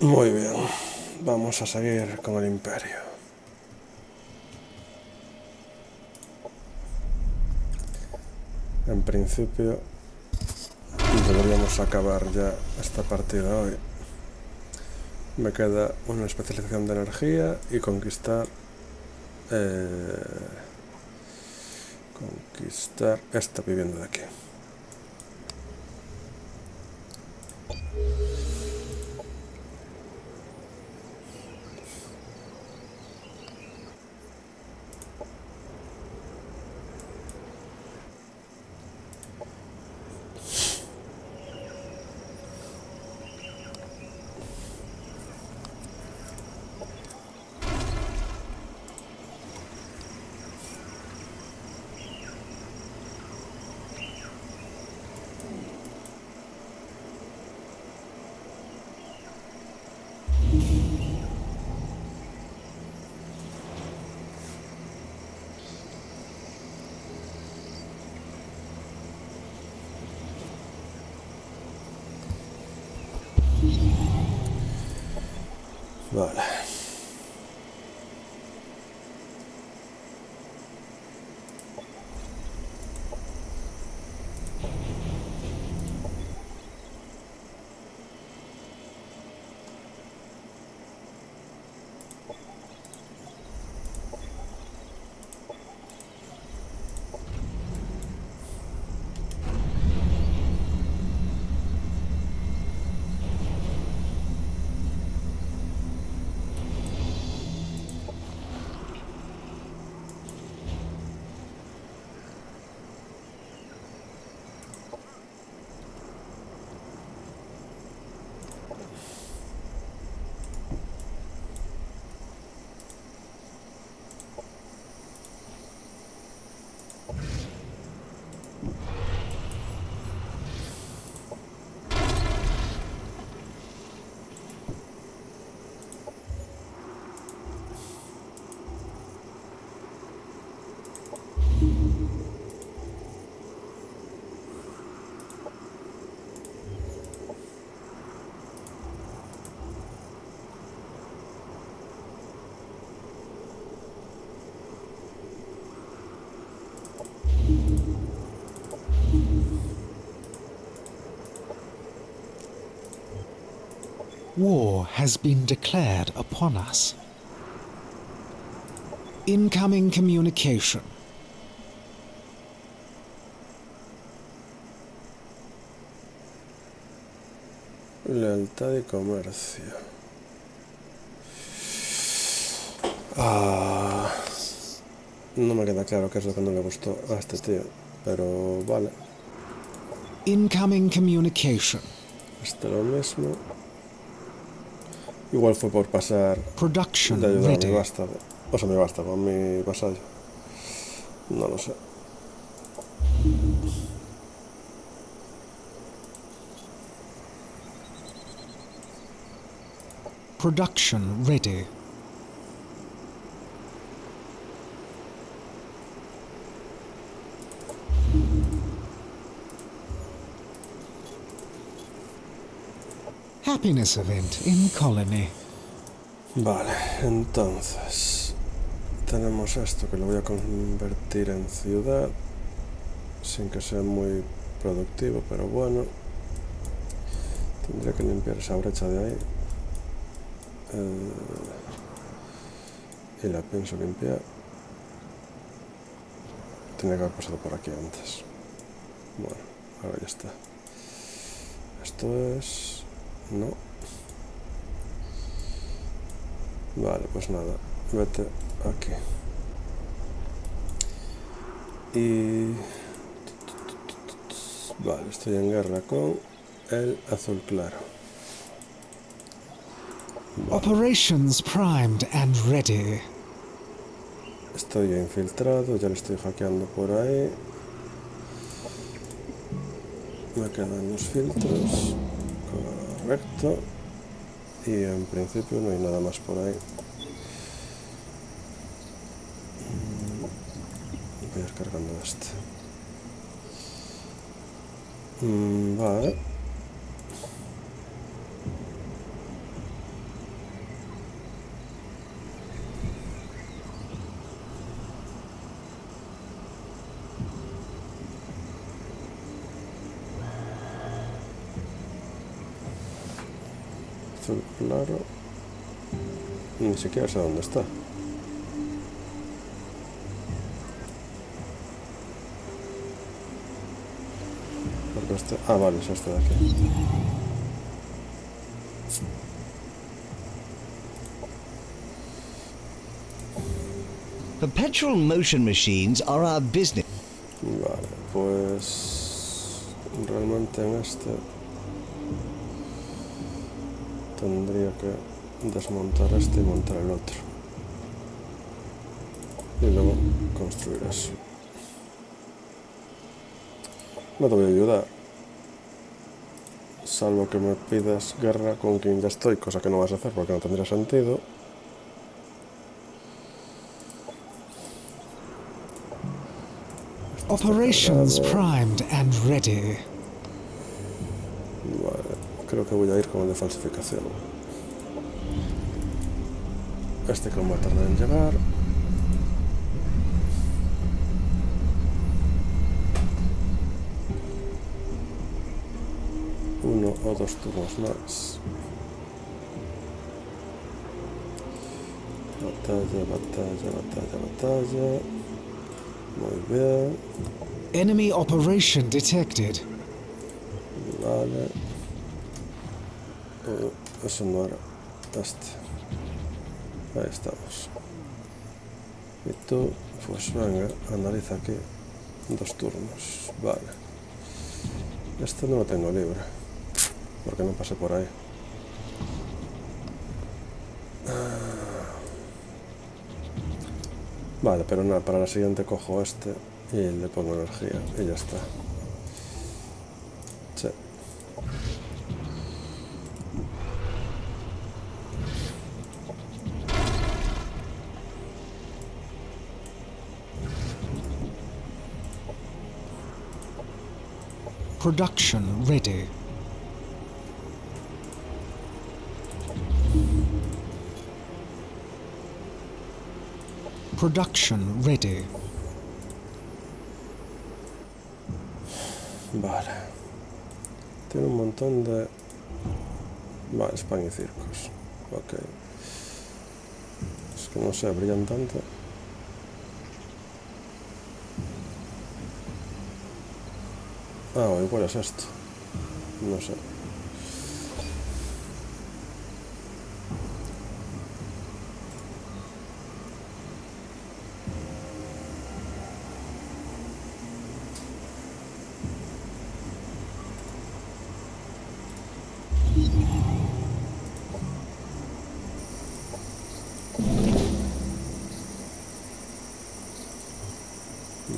Muy bien, vamos a seguir con el imperio. En principio deberíamos acabar ya esta partida hoy. Me queda una especialización de energía y conquistar... Eh, conquistar esta vivienda de aquí. War has been declared upon us. Incoming communication. Lealtad y comercio. Ah, no me queda claro qué es lo que no le gustó a este tío, pero vale. Incoming communication. Este lo mismo. Igual fue por pasar Production de ayudar a mi ready. vástago. O sea, mi vástago, a mi vasallo. No lo sé. Production ready. In colony. Vale, entonces tenemos esto que lo voy a convertir en ciudad sin que sea muy productivo, pero bueno. Tendría que limpiar esa brecha de ahí. Eh, y la pienso limpiar. Tenía que haber pasado por aquí antes. Bueno, ahora ya está. Esto es... No. Vale, pues nada, vete aquí. Y... Vale, estoy en guerra con el azul claro. Operations primed and ready. Estoy infiltrado, ya le estoy hackeando por ahí. Me quedan los filtros. Correcto. Y en principio no hay nada más por ahí. Voy a ir cargando este. Mm, Vale. azul claro. Ni siquiera sé dónde está. Porque este... Ah, vale, es este de aquí. Perpetual motion machines are our business. Vale, pues... Realmente en este... Tendría que desmontar este y montar el otro. Y luego construir eso. No te voy a ayudar. Salvo que me pidas guerra con quien ya estoy, cosa que no vas a hacer porque no tendría sentido. Operations primed and ready. Vale, creo que voy a ir con el de falsificación. Este que va a tardar en llegar. Uno o dos turnos más. Batalla, batalla, batalla, batalla. Muy bien. Enemy operation detected. Vale. Eh, Eso no era. Este. Ahí estamos. Tú, pues venga, analiza aquí. Dos turnos. Vale. Este no lo tengo libre. Porque no pasé por ahí. Ah. Vale, pero nada, para la siguiente cojo este y le pongo energía y ya está. Production ready. Production ready. Vale. Tiene un montón de... Vale, España y circos. Ok. Es que no sé, brillan Ah, o igual es esto. No sé.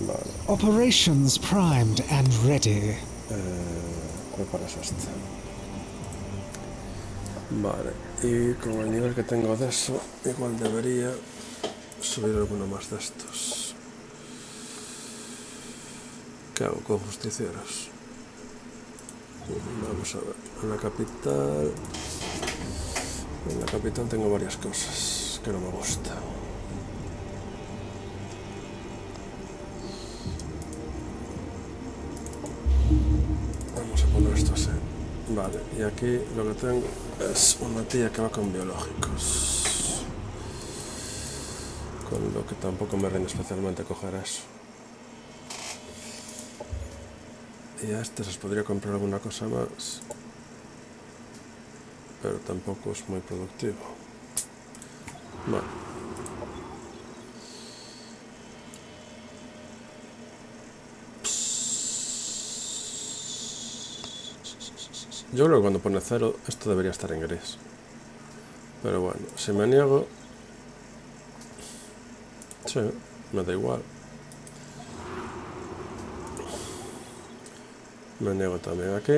Vale. Operations primed and ready. Eh, me pones este. Vale, y con el nivel que tengo de eso, igual debería subir alguno más de estos. ¿Qué hago con justicieros? Vamos a ver, en la capital... En la capital tengo varias cosas que no me gustan. Y aquí lo que tengo es una tía que va con biológicos. Con lo que tampoco me rinde especialmente coger eso. Y a se os podría comprar alguna cosa más. Pero tampoco es muy productivo. Bueno. Yo creo que cuando pone cero, esto debería estar en gris. Pero bueno, si me niego... Sí, me da igual. Me niego también aquí.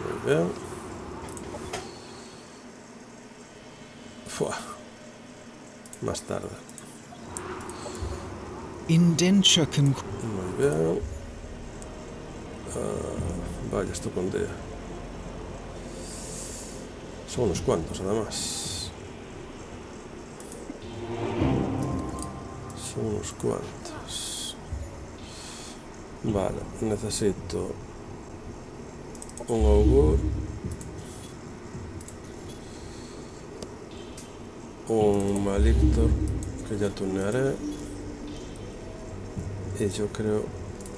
Muy bien. Fua. Más tarde. Indenture con Muy bien. Ah, vaya, esto con día. Son unos cuantos, además. Son unos cuantos. Vale, necesito un augur. Un malictor que ya tunearé. Y yo creo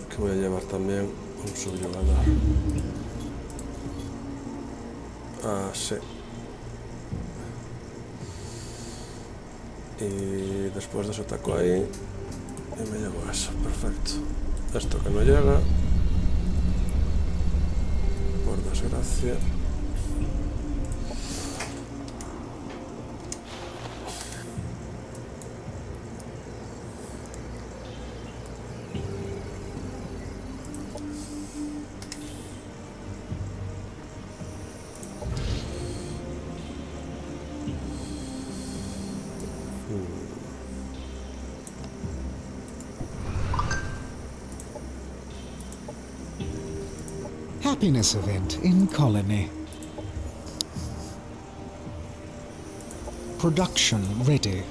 que voy a llevar también uso llevada a ah, sí. y después de eso taco ahí y me llevo eso, perfecto esto que no llega por desgracia Happiness event in colony. Production ready.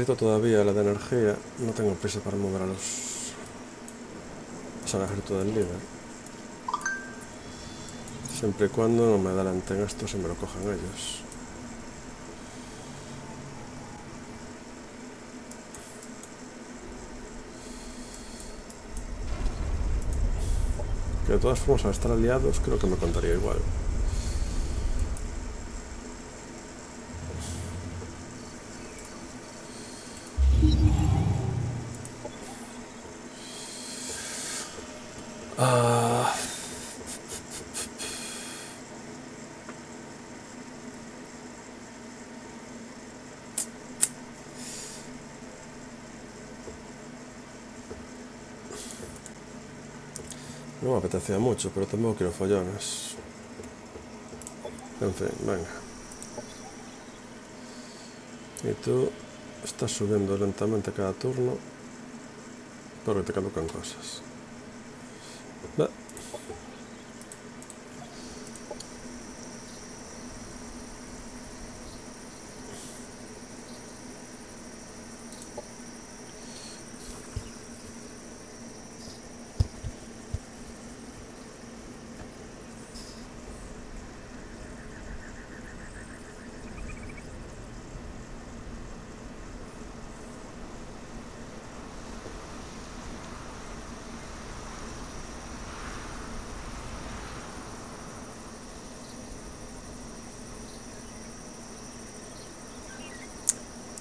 Necesito todavía la de energía, no tengo prisa para mover a los... al ejército del líder. Siempre y cuando no me adelanten estos y me lo cojan ellos. Que de todas formas al estar aliados creo que me contaría igual. apetecía mucho, pero tampouco quero follones. En fin, venga. E tú estás subindo lentamente cada turno, pero te caducan cosas.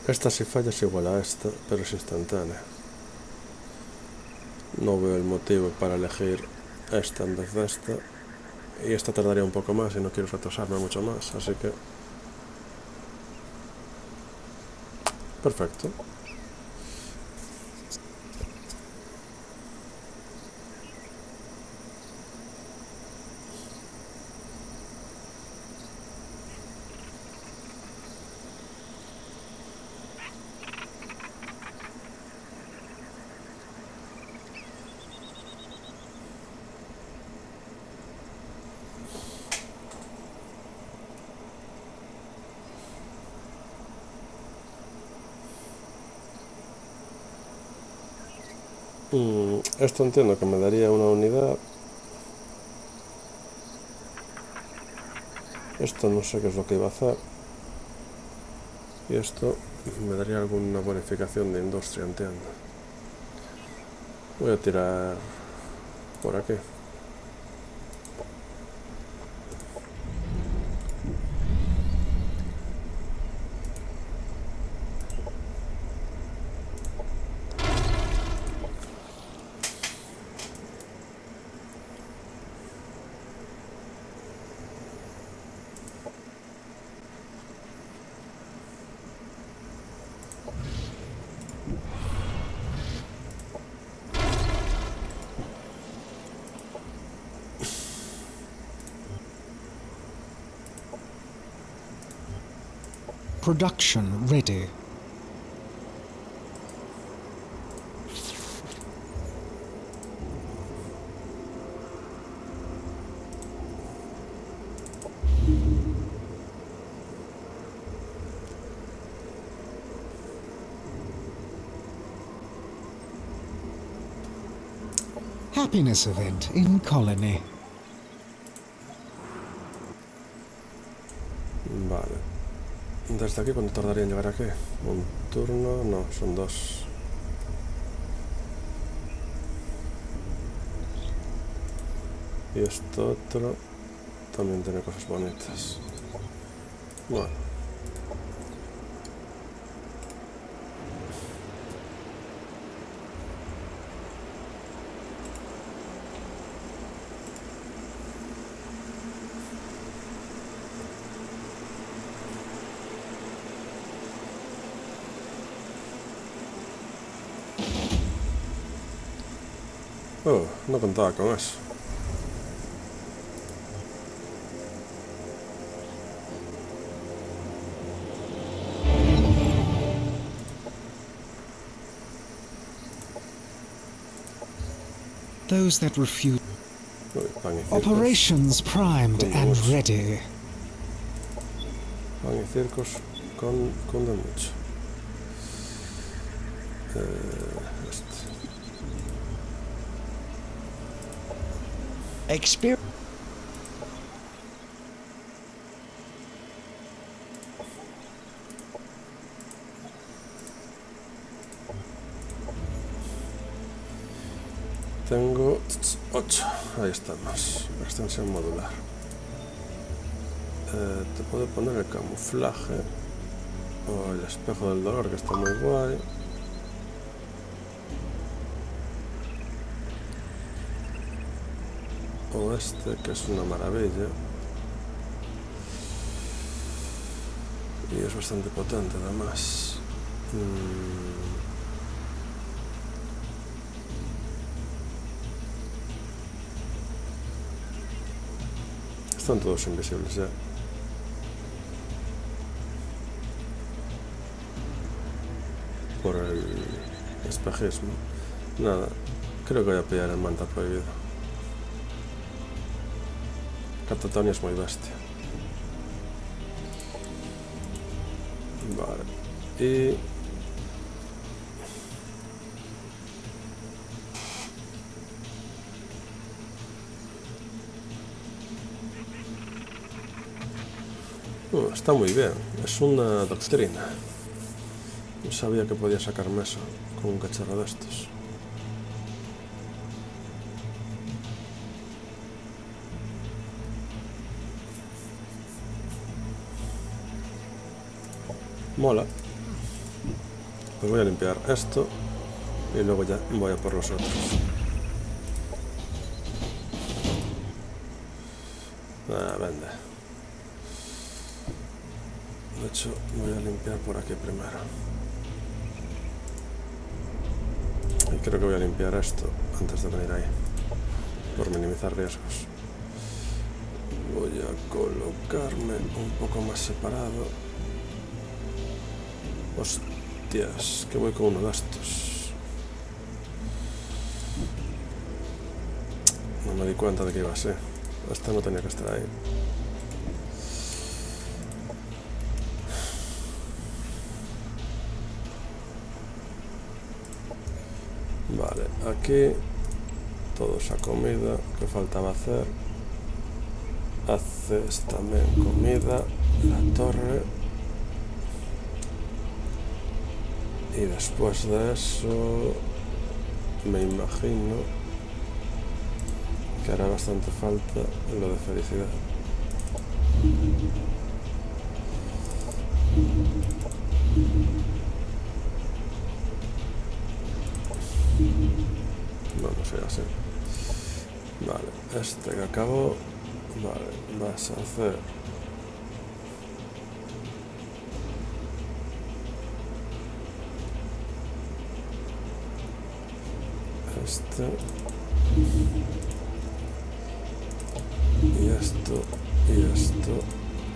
Esta si falla es igual a esta, pero es instantánea. No veo el motivo para elegir esta en vez de esta. Y esta tardaría un poco más y no quiero retrasarme mucho más, así que... Perfecto. Mm, esto entiendo que me daría una unidad. Esto no sé qué es lo que iba a hacer. Y esto me daría alguna bonificación de industria, entiendo. Voy a tirar por aquí. Production ready. Happiness event in Colony. Desde aquí, ¿cuánto tardaría en llegar aquí? ¿Un turno? No, son dos. Y esto otro también tiene cosas bonitas. Bueno. Oh, no contaba con eso. Those that refuse. Uy, pan y circos. Operations primed and Vamos. ready. Pan y circos con, con de mucho. Eh, este. Experience. Tengo 8. Ahí estamos. Extensión modular. Eh, te puedo poner el camuflaje. O el espejo del dolor, que está muy guay. Este, que es una maravilla. Y es bastante potente, además. Mm. Están todos invisibles ya. Por el espejismo. Nada, creo que voy a pillar el manta prohibido. Catatonia es moi bestia. Vale. E... Uh, está moi ben. Es unha doctrina. No sabía que podía sacarme eso con un cacharro destes. Mola. Pues voy a limpiar esto y luego ya voy a por los otros. Ah, vende. De hecho, voy a limpiar por aquí primero. Creo que voy a limpiar esto antes de venir ahí. Por minimizar riesgos. Voy a colocarme un poco más separado. Hostias, que voy con uno de estos. No me di cuenta de que iba así. Esta no tenía que estar ahí. Vale, aquí toda esa comida que faltaba hacer. Haces también comida, la torre. Y después de eso, me imagino que hará bastante falta lo de felicidad. Vamos a ir así. Vale, este que acabó. Vale, vas a hacer. Este. Y esto. Y esto.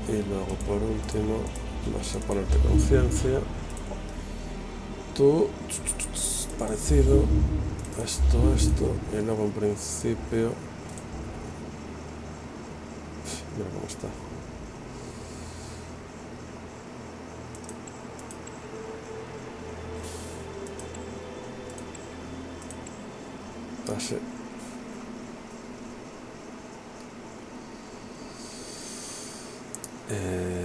Y luego por último Vas a ponerte conciencia. Tú, parecido, esto, esto, y luego en principio... Mira cómo está. Así. Eh,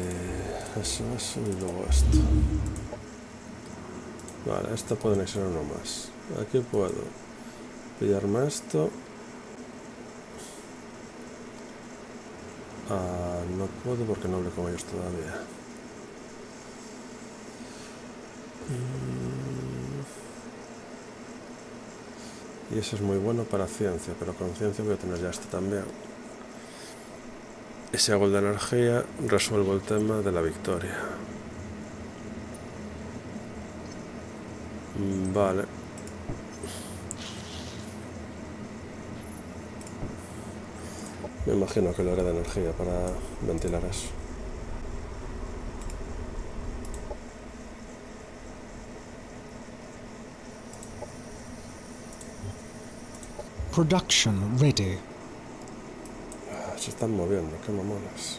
y luego esto. Vale, esto puede ser uno más. Aquí puedo pillarme esto. Ah, no puedo porque no hablé con ellos todavía. Y eso es muy bueno para ciencia, pero con ciencia voy a tener ya esto también. Hago el de energía, resuelvo el tema de la victoria. Vale. Me imagino que lo haré de energía para ventilar eso. Production ready. Se están moviendo, qué mamones.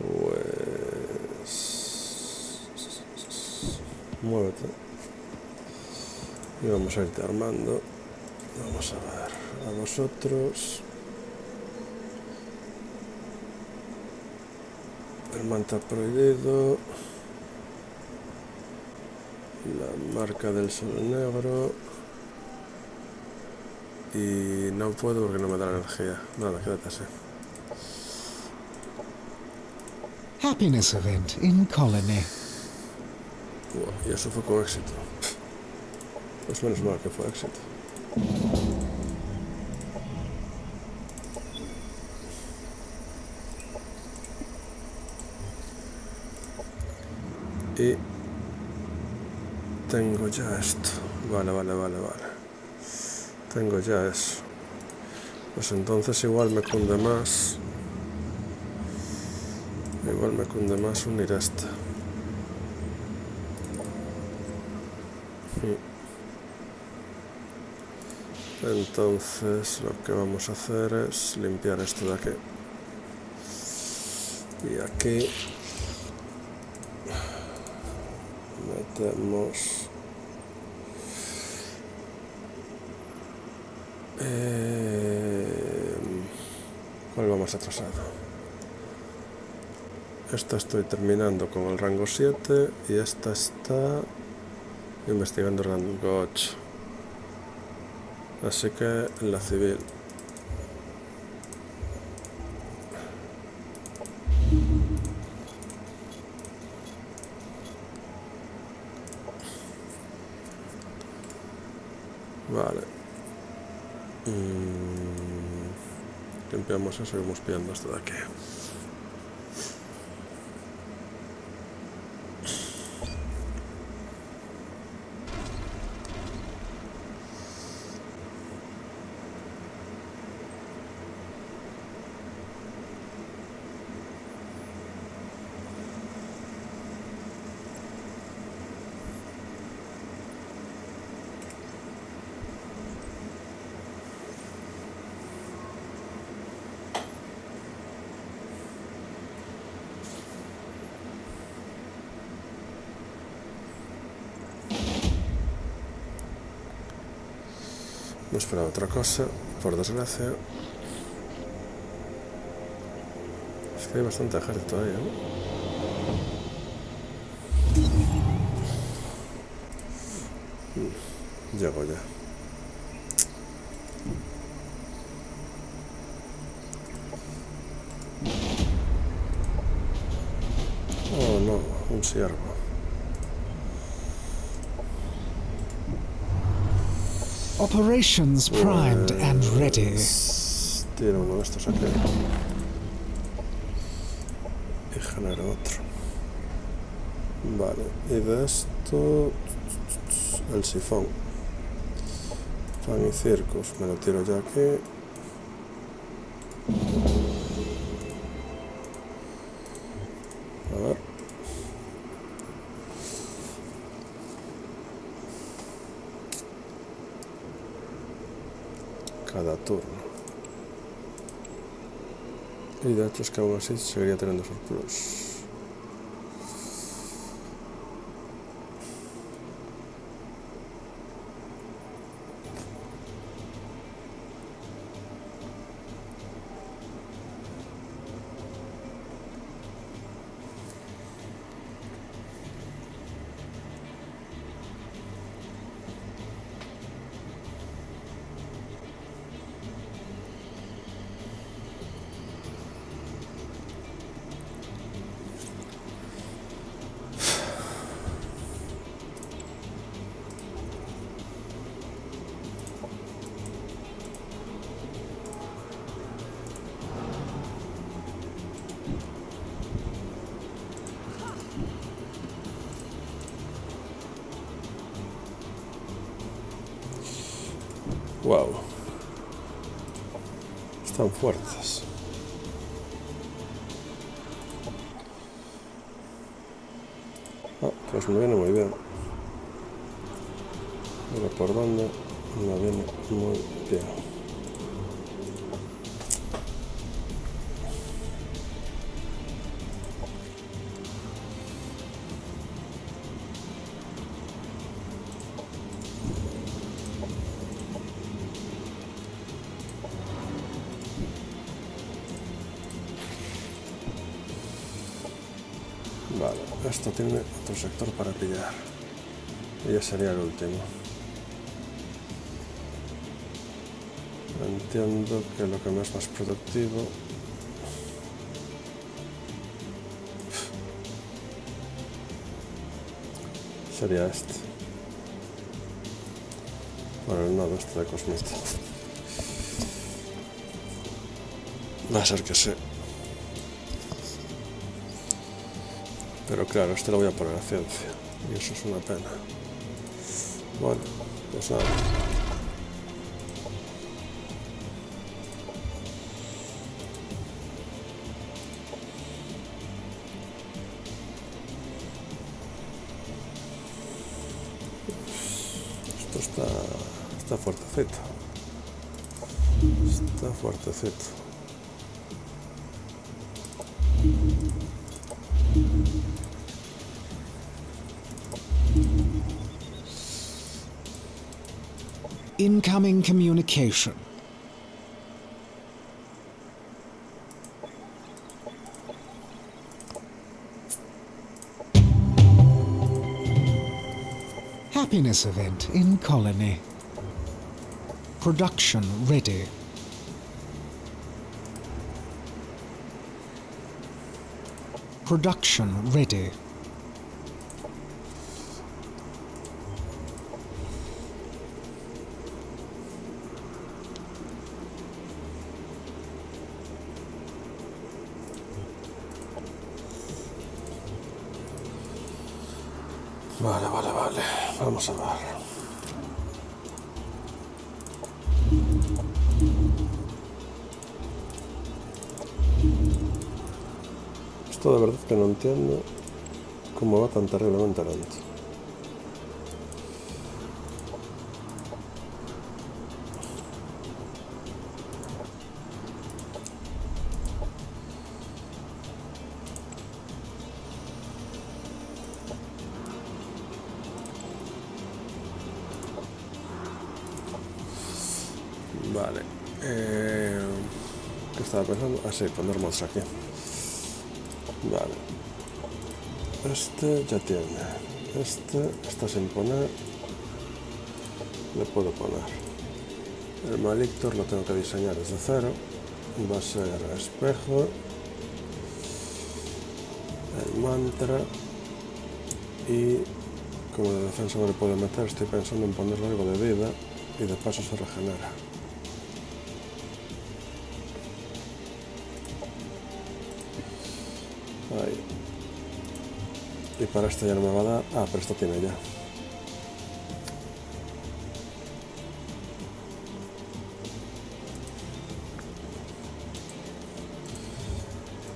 Pues... Muévete. Y vamos a irte armando. Vamos a ver. A vosotros. El manta prohibido. La marca del sol negro. Y no puedo porque no me da la energía. Nada, quédate así. Happiness event in Colony. Buah, y eso fue con éxito. Pues menos mal que fue éxito. Y tengo ya esto. Vale, vale, vale, vale. Tengo ya eso. Pues entonces igual me cunde más. Igual me cunde más unir esta. Entonces lo que vamos a hacer es limpiar esto de aquí. Y aquí metemos eh, ¿Cuál vamos atrasado? Esta estoy terminando con el rango 7 y esta está investigando rango 8. Así que la civil. Vale. Mm, vamos pillando esto de aquí. No esperaba otra cosa, por desgracia. Es que hay bastante ejército ahí, ¿no? Llego ya. Oh no, un ciervo. Operations primed and ready. Pues, Tira uno de estos aquí. Y genera otro. Vale, y de esto. El sifón. Pan y circos. Me lo tiro ya aquí. De es que aún así seguiría teniendo surplus. Wow. Están Vale, esto tiene otro sector para pillar. Y ya sería el último. Entiendo que lo que me es más productivo sería este. Por el nodo este de cosmita. Va a ser que sí. Pero claro, este lo voy a poner a ciencia. Y eso es una pena. Bueno, pues nada. Esto está, está fuertecito. Está fuertecito. Incoming communication. Happiness event in colony. Production ready. Production ready. Esto de verdad que no entiendo cómo va tan terriblemente lento. Sí, poner mods aquí. Vale. Este ya tiene. Este está sin poner. Le puedo poner. El Malictor lo tengo que diseñar desde cero. Va a ser espejo. El mantra. Y como de defensa no le puedo meter, estoy pensando en ponerle algo de vida y de paso se regenera. Ahí. Y para esto ya no me va a dar. Ah, pero esto tiene ya.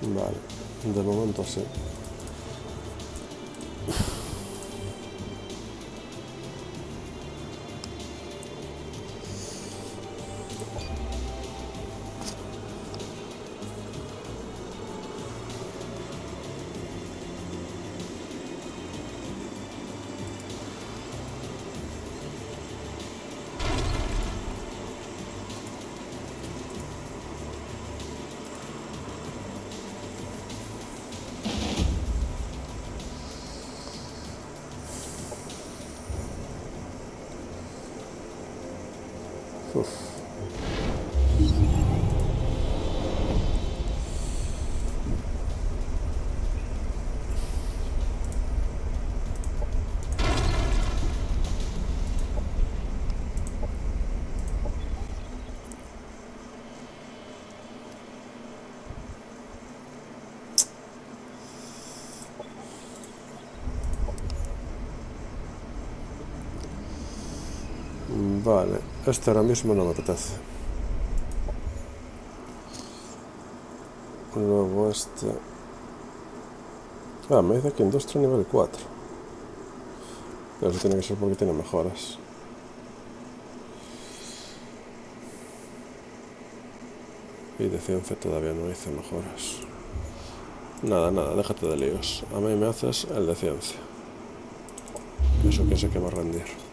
Vale, de momento sí. Este ahora mismo no me apetece. Luego este... Ah, me dice que industria nivel 4. Pero eso tiene que ser porque tiene mejoras. Y de ciencia todavía no hice mejoras. Nada, nada, déjate de líos. A mí me haces el de ciencia. Eso que sé que va a rendir.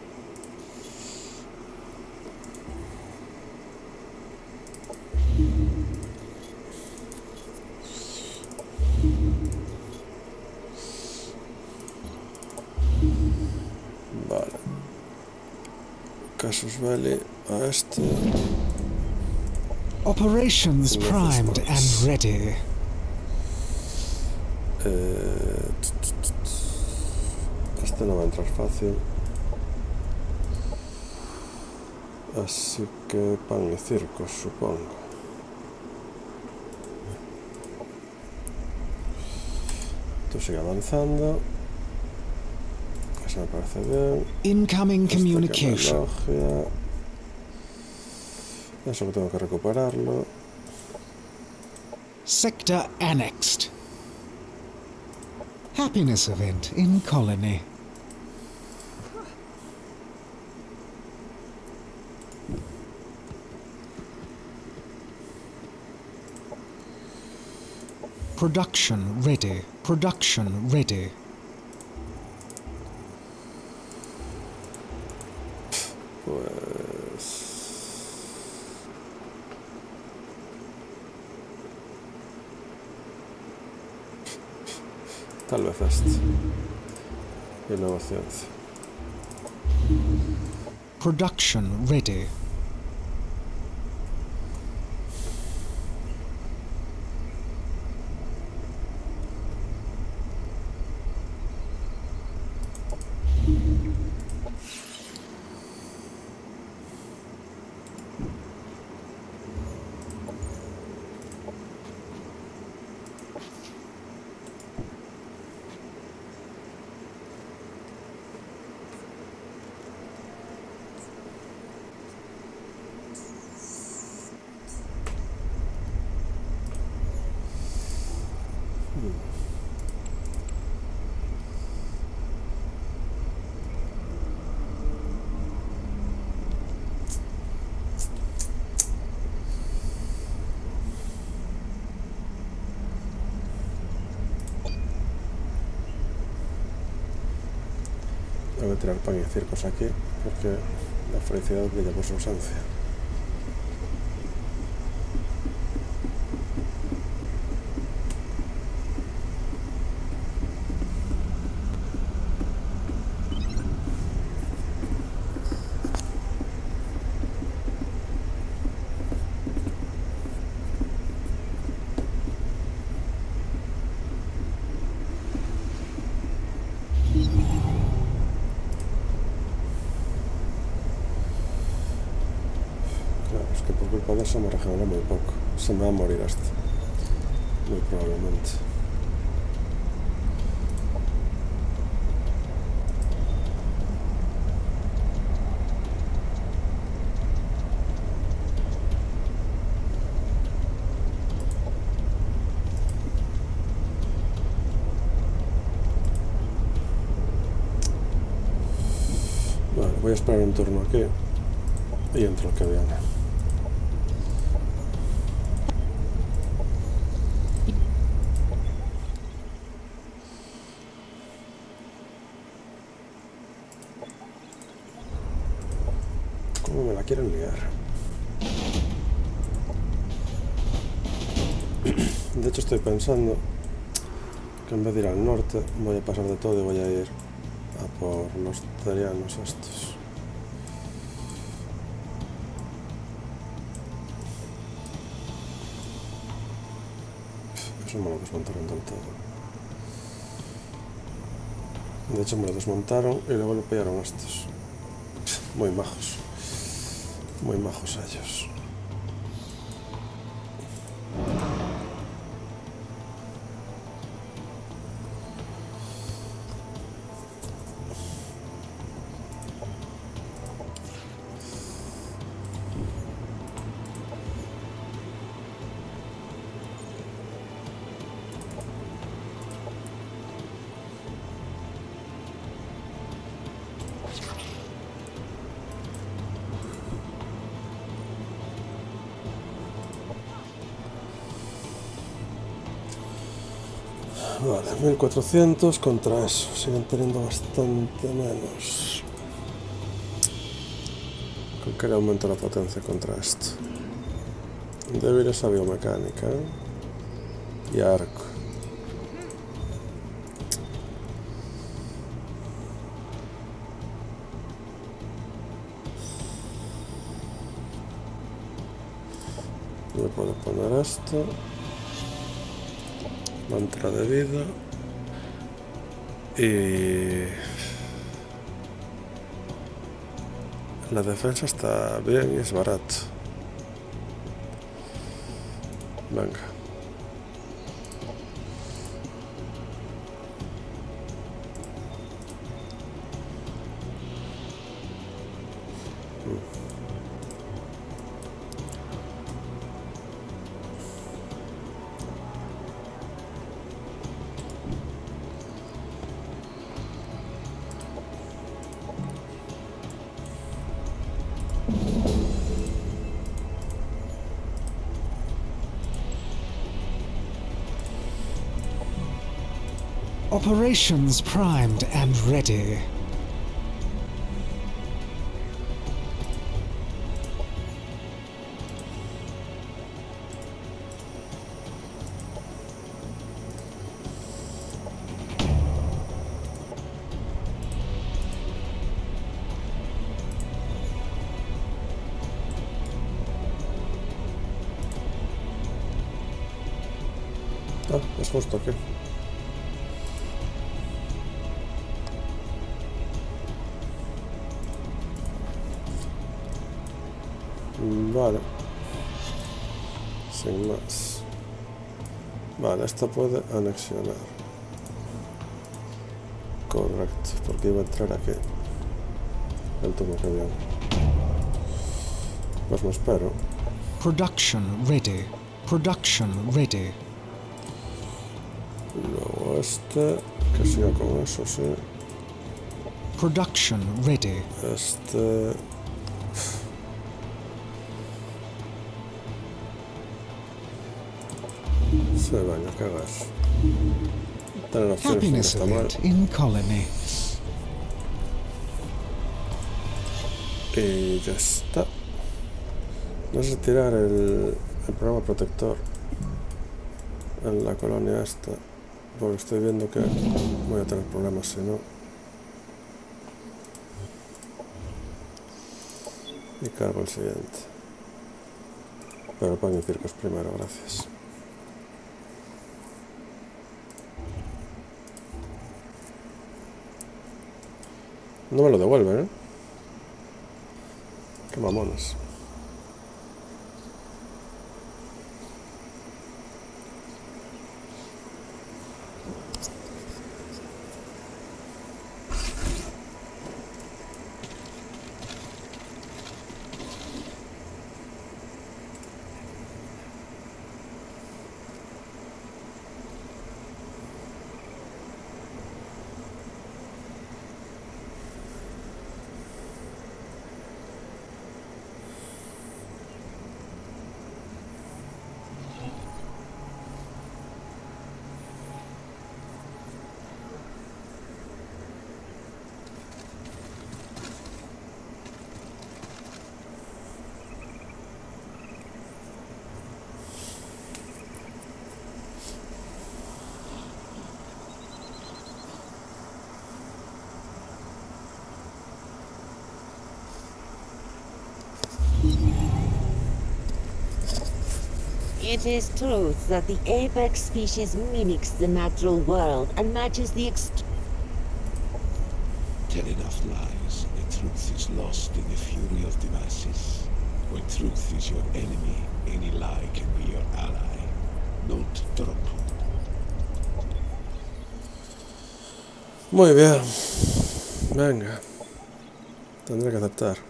Casus Belli a este. Operations primed and ready. Eh, Este no va a entrar fácil. Así que pan y circos, supongo. Tú sigue avanzando. Me parece bien. Incoming Este communication. elogia. Eso que tengo que recuperarlo. Sector annexed. Happiness event in colony. Production ready. Production ready. Tal vez este. Y luego ciencia. Production ready. Tirar pan y circos aquí porque la felicidad brilla por su ausencia. Claro, es que por culpa de eso me regenera muy poco. Se me va a morir este. Muy probablemente. Vale, voy a esperar un turno aquí y entro el que viene. pensando que en vez de ir al norte voy a pasar de todo y voy a ir a por los terianos estos. Eso me lo desmontaron todo. De hecho me lo desmontaron y luego lo pillaron estos. Muy majos. Muy majos ellos. 1400 contra eso. Siguen teniendo bastante menos. Creo que le aumento la potencia contra esto. Débil esa biomecánica. ¿eh? Y arco. Le puedo poner esto. Mantra de vida. Y... La defensa está bien y es barato. Venga. Operations primed and ready. Ah, es justo esta puede anexionar. Correcto, porque iba a entrar aquí. El turno que viene. Pues me espero. Production ready. Production ready. Luego este, que siga con eso, sí. Production ready. Este... No Happiness event in colony. Y ya está. No sé tirar el, el programa protector en la colonia esta. Porque estoy viendo que voy a tener problemas si no. Y cargo el siguiente. Pero pan y circos primero, gracias. No me lo devuelven, ¿eh? Qué mamones. It is truth that the apex species mimics the natural world and matches the ext- Tell enough lies, and the truth is lost in the fury of the masses. When truth is your enemy, any lie can be your ally. Not Trump. Muy bien. Venga. Tendré que aceptar.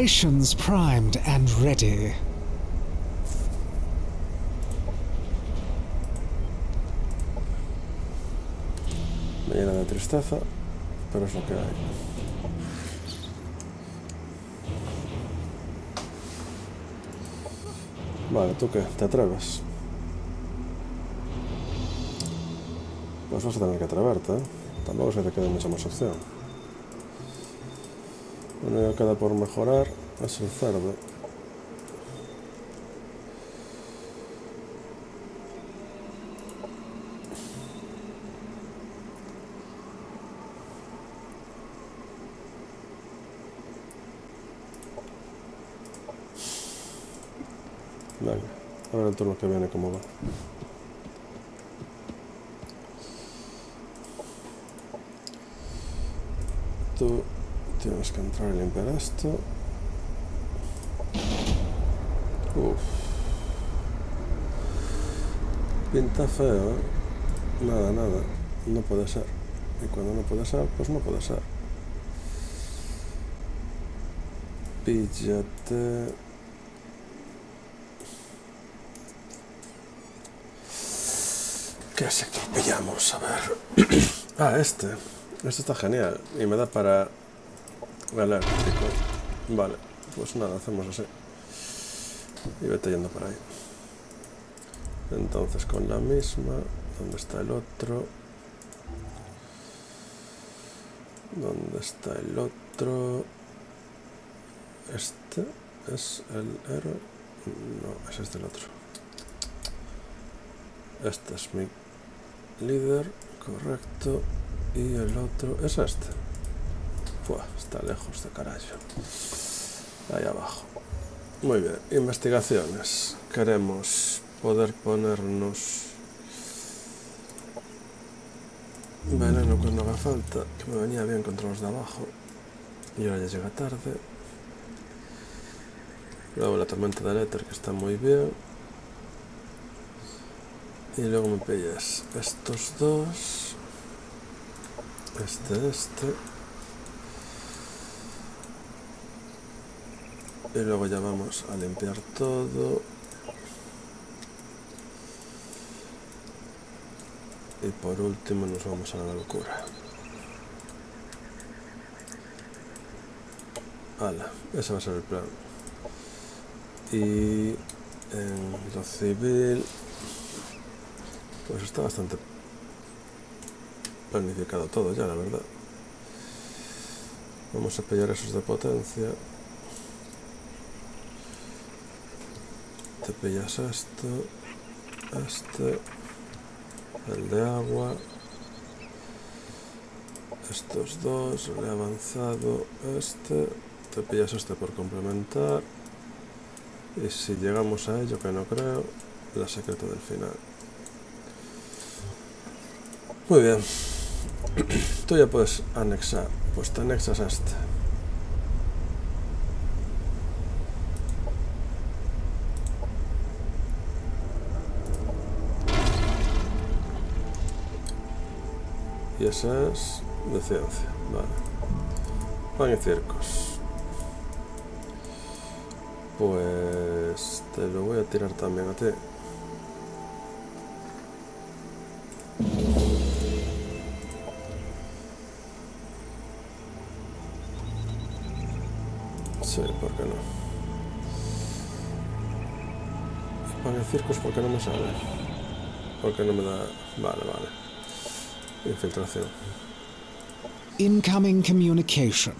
Operations primed and ready. Me llena de tristeza, pero es lo que hay. Vale, ¿tú qué? ¿Te atreves? Pues vas a tener que atreverte, ¿eh? Tampoco se te queda mucha más opción. Lo que queda por mejorar es el cerdo. Venga, a ver el turno que viene cómo va. Tú tienes que entrar y limpiar esto. Uf. Pinta feo, ¿eh? Nada, nada. No puede ser. Y cuando no puede ser, pues no puede ser. Píllate. ¿Qué sector pillamos? A ver. ah, este. Este está genial. Y me da para Vale. Pues nada, hacemos así. Y vete yendo por ahí. Entonces con la misma. ¿Dónde está el otro? ¿Dónde está el otro? Este es el héroe. No, es este el otro. Este es mi líder, correcto. Y el otro es este. Está lejos de carajo. Ahí abajo. Muy bien, investigaciones. Queremos poder ponernos veneno cuando haga falta, que me venía bien contra los de abajo. Y ahora ya llega tarde. Luego la tormenta del éter, que está muy bien. Y luego me pillas estos dos. Este, este. Y luego ya vamos a limpiar todo. Y por último nos vamos a la locura. Hala, ese va a ser el plan. Y en lo civil, pues está bastante planificado todo ya, la verdad. Vamos a pillar esos de potencia. Te pillas esto, este, el de agua, estos dos, el de avanzado, este, te pillas este por complementar. Y si llegamos a ello, que no creo, la secreta del final. Muy bien. Tú ya puedes anexar. Pues te anexas a este. Es de ciencia. Vale. Pan y circos. Pues te lo voy a tirar también a ti. Sí, ¿por qué no? Pan y circos, ¿por qué no me sale? Porque no me da... Vale, vale. Infiltración. Incoming communication.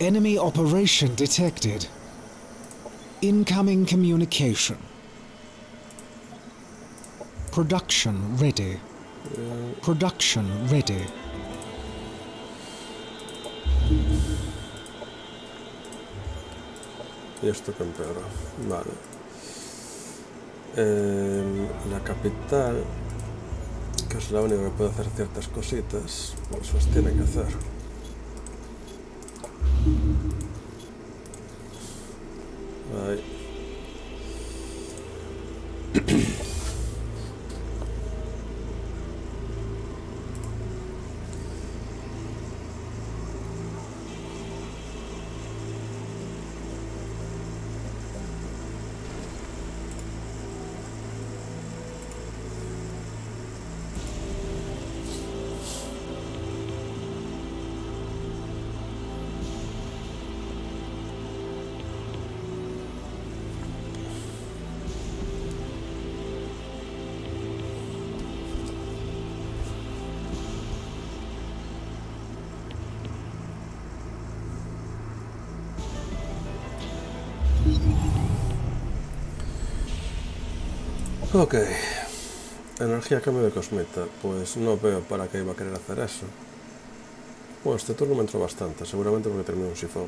Enemy operation detected. Incoming communication. Production ready. Production ready. Esto que empeoró. Vale. La capital, que es la única que puede hacer ciertas cositas, pues las tiene que hacer. Ahí. Ok. Energía a cambio de cosmeta. Pues no veo para qué iba a querer hacer eso. Bueno, este turno me entró bastante, seguramente porque terminó un sifón.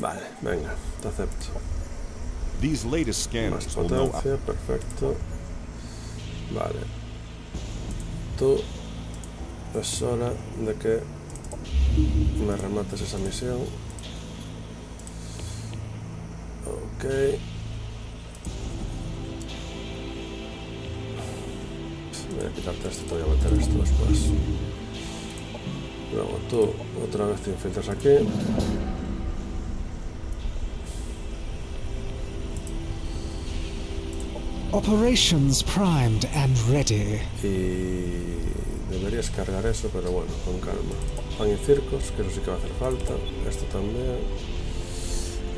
Vale, venga, te acepto. These latest Más scanners potencia, perfecto. Vale. Tú es hora de que me remates esa misión. Ok. tirar este voy a meter esto después luego tú otra vez te infiltras aquí Operations primed and ready. Y deberías cargar eso, pero bueno, con calma. Pan y circos, que eso sí que va a hacer falta. Esto también.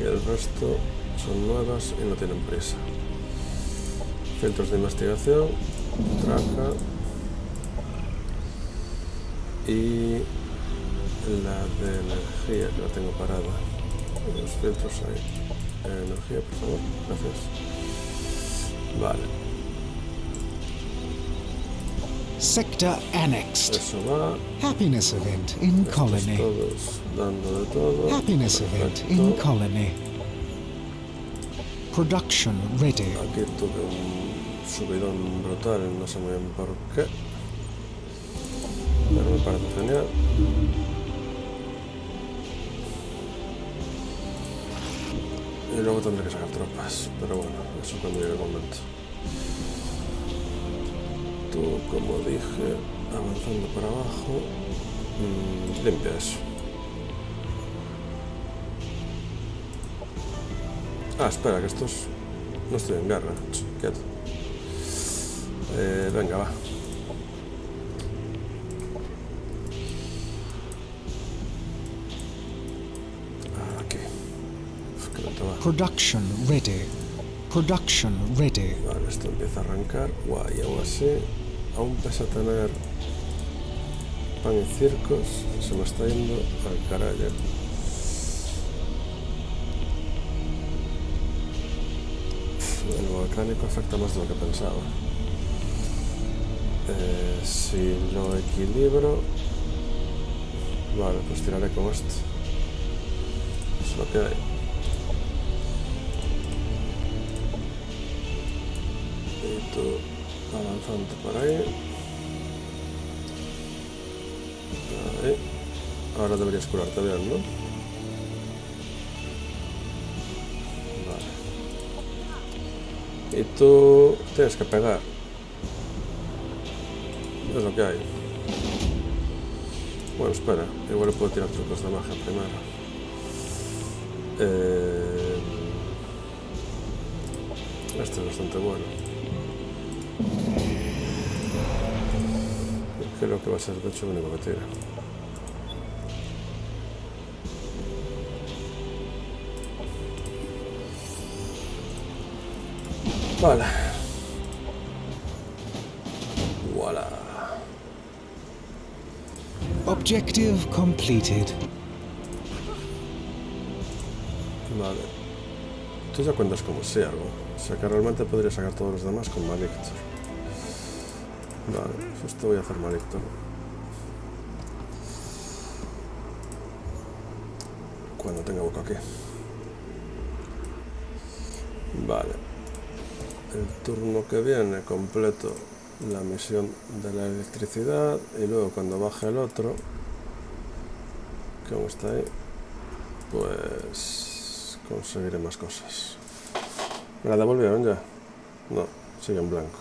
Y el resto son nuevas y no tienen prisa. Centros de investigación, traca. Y la de energía, que la tengo parada. Los filtros ahí. Energía, por favor. Gracias. Vale, Sector annexed. eso va. Happiness event in colony. Happiness event in colony. Production ready. Subidón brutal, no sé muy bien por qué. Pero me parece genial. Y luego tendré que sacar tropas, pero bueno, eso cuando llegue el momento. Tú, como dije, avanzando para abajo, mm, limpia eso. Ah, espera, que estos no estoy en guerra. Quieto. Eh, venga, va. Ah, Aquí. Uf, va. Production ready. Production ready. Vale, esto empieza a arrancar. Guay, aún así, aún pese a tener pan y circos, se me está yendo al carajo. El volcánico afecta más de lo que pensaba. Eh, si lo equilibro... Vale, pues tiraré con esto. Es lo que hay. Y tú avanzando por ahí. Ahí. Ahora deberías curarte bien, ¿no? Vale. Y tú tienes que pegar. Lo que hay. Bueno, espera. Igual puedo tirar trucos de magia primero. Eh, Este es bastante bueno. Creo que va a ser de hecho el único que tira. Vale. Objective completed. Vale. Tú ya cuentas como siervo. O sea que realmente podría sacar todos los demás con Malictor. Vale, pues esto voy a hacer Malictor. Cuando tenga boca aquí. Vale. El turno que viene completo la misión de la electricidad y luego cuando baje el otro, aún está ahí, pues conseguiré más cosas. ¿Me la devolvieron ya? No, sigue en blanco.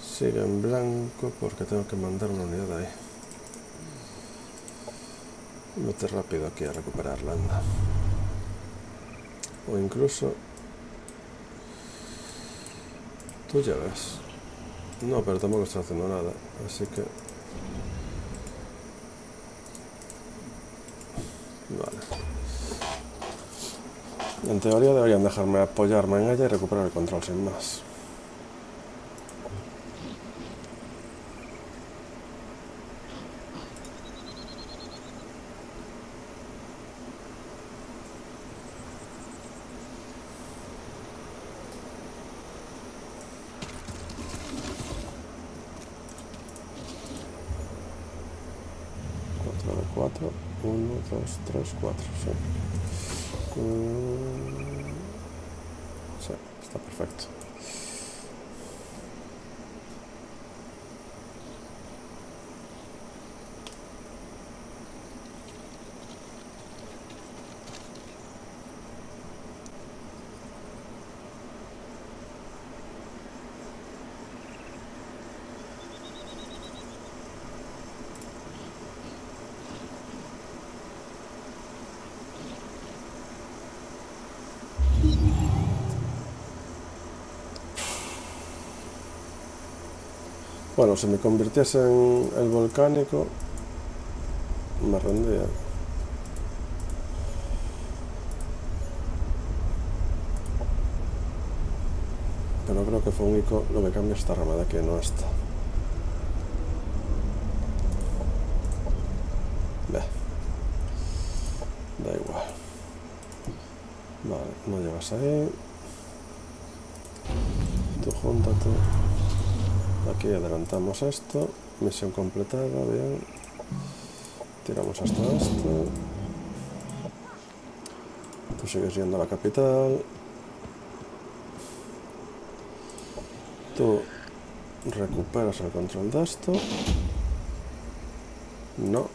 Sigue en blanco porque tengo que mandar una unidad ahí. Vete rápido aquí a recuperarla, anda. O incluso... Tú ya ves. No, pero tampoco estoy haciendo nada, así que... Vale. En teoría deberían dejarme apoyarme en ella y recuperar el control sin más. Cuatro de cuatro. Uno, dos, tres, cuatro. Sí. Mm, Sí, está perfecto. Bueno, si me convirtiese en el volcánico, me rendía. Pero creo que Fungico lo que cambia es esta rama de aquí, no esta. Ve. Da igual. Vale, no llegas ahí. Tú júntate. Aquí adelantamos esto. Misión completada, bien. Tiramos hasta esto. Tú sigues yendo a la capital. Tú recuperas el control de esto. No.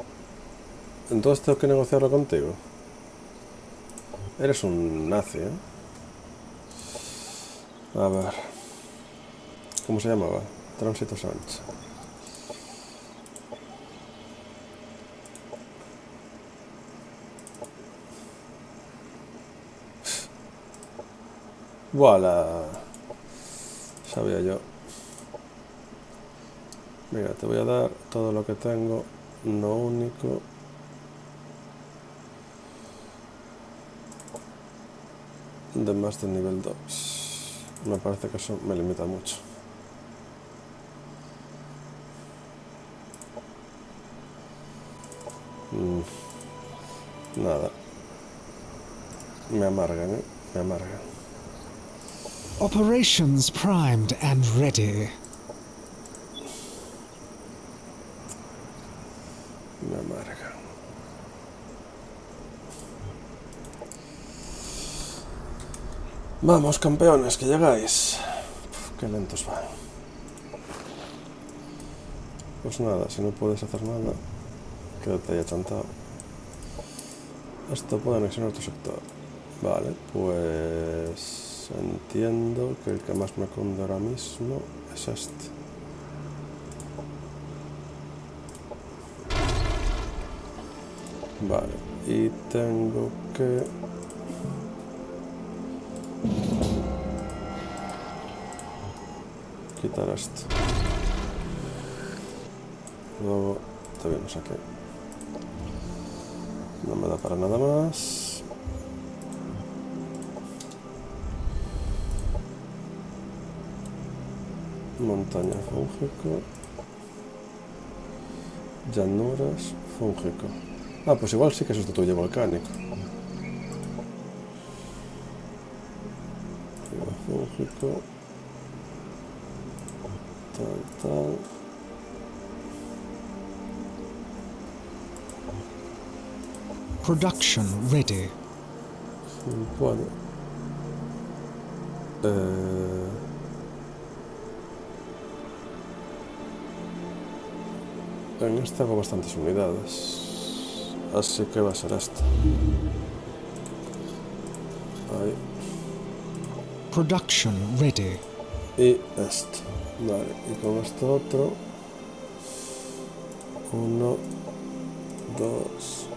Entonces tengo que negociarlo contigo. Eres un nazi, ¿eh? A ver. ¿Cómo se llamaba? Tránsito Sánchez. ¡Voilà! Sabía yo. Mira, te voy a dar todo lo que tengo, no único. De más de nivel 2. Me parece que eso me limita mucho. Mm, Nada. Me amargan, ¿eh? Me amargan. Operations primed and ready. Me amargan. Vamos, campeones, que llegáis. Uf, qué lentos van. Pues nada, si no puedes hacer nada, quédate ahí achantado. Esto puede anexionar tu sector. Vale, pues entiendo que el que más me cunde ahora mismo es este. Vale, y tengo que... Quitar esto. Luego te vienes aquí me da para nada más. Montaña fúngico Llanuras fúngico Ah, pues igual sí que es sustituye volcánico. Fongeco. Production ready. Bueno. Eh, En este hago bastantes unidades. Así que va a ser esta. Ahí. Production ready. Y esto. Vale. Y con esto otro. Uno. Dos.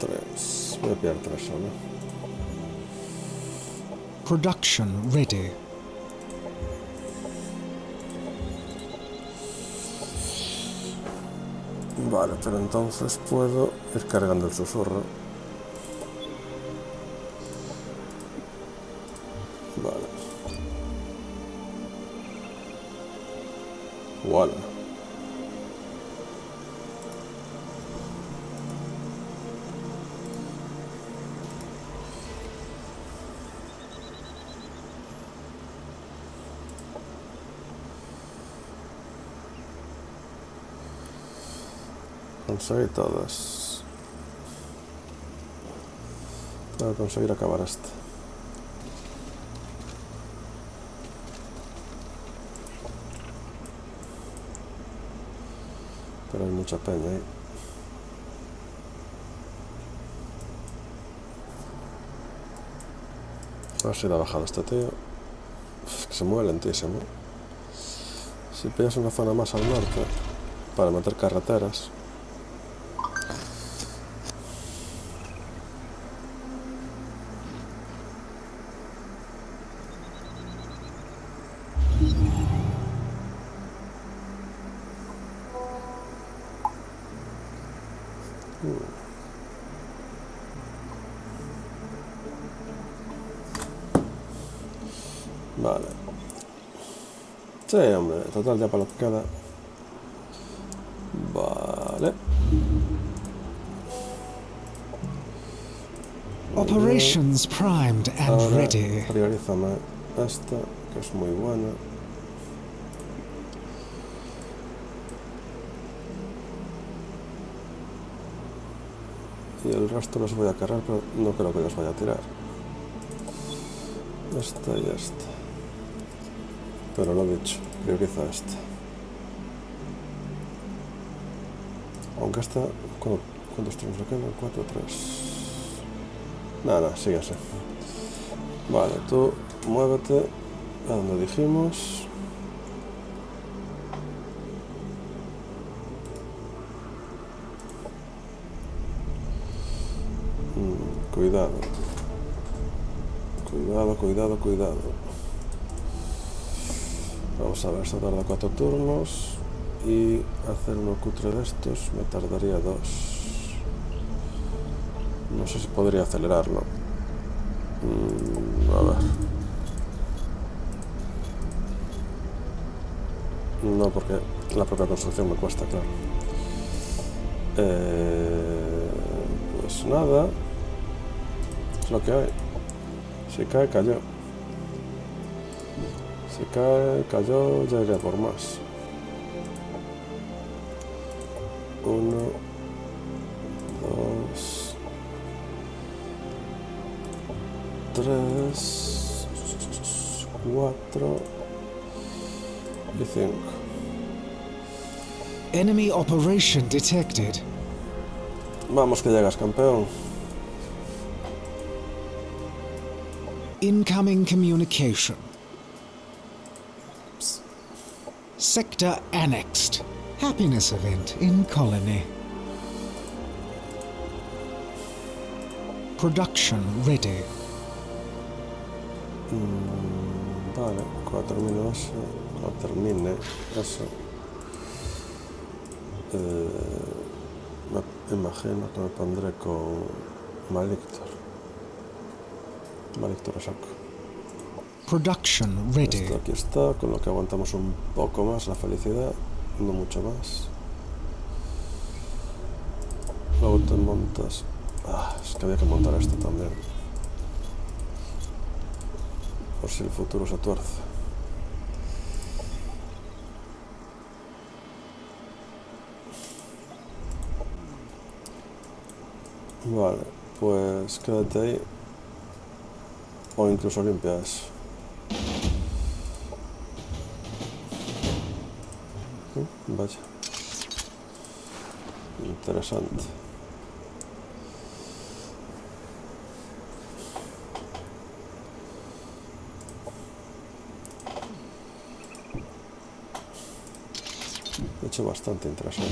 Tres. Voy a pillar tres solo. Production ready. Vale, pero entonces puedo ir cargando el susurro. Todas. Que conseguir acabar esta. Pero hay mucha peña ahí. A ver le ha bajado este tío. Es que se mueve lentísimo. Si pillas una zona más al norte para meter carreteras, total que queda. Vale. Operations primed and Ahora ready. priorízame esta, que es muy buena. Y el resto los voy a cargar, pero no creo que los vaya a tirar. Esta y esta. Pero lo dicho, prioriza esta. Aunque. ¿cuánto- ¿Cuántos le quedan? 4, 3... Nada, nada, sigue así. Vale, tú muévete a donde dijimos. Mm, cuidado. Cuidado, cuidado, cuidado. Vamos a ver, esto tarda cuatro turnos. Y hacer uno cutre de estos me tardaría dos. No sé si podría acelerarlo. Mm, a ver. No, porque la propia construcción me cuesta, claro. Eh, pues nada. Es lo que hay. Si cae, cayó. Si cae, cayó, ya iré por más. Uno, dos, tres, cuatro y cinco. Enemy operation detected. Vamos que llegas, campeón. Incoming communication. Sector annexed. Happiness event in colony. Production ready. Mm, vale, cuando termine eso, cuando termine eso, eh, me imagino que me pondré con Malictor. Malictor a saco. Production ready. Esto aquí está, con lo que aguantamos un poco más la felicidad, no mucho más. Luego te montas. Ah, es que había que montar esto también. Por si el futuro se tuerce. Vale, pues quédate ahí. O incluso limpia eso. Mm, Interesante. De hecho, bastante interesante.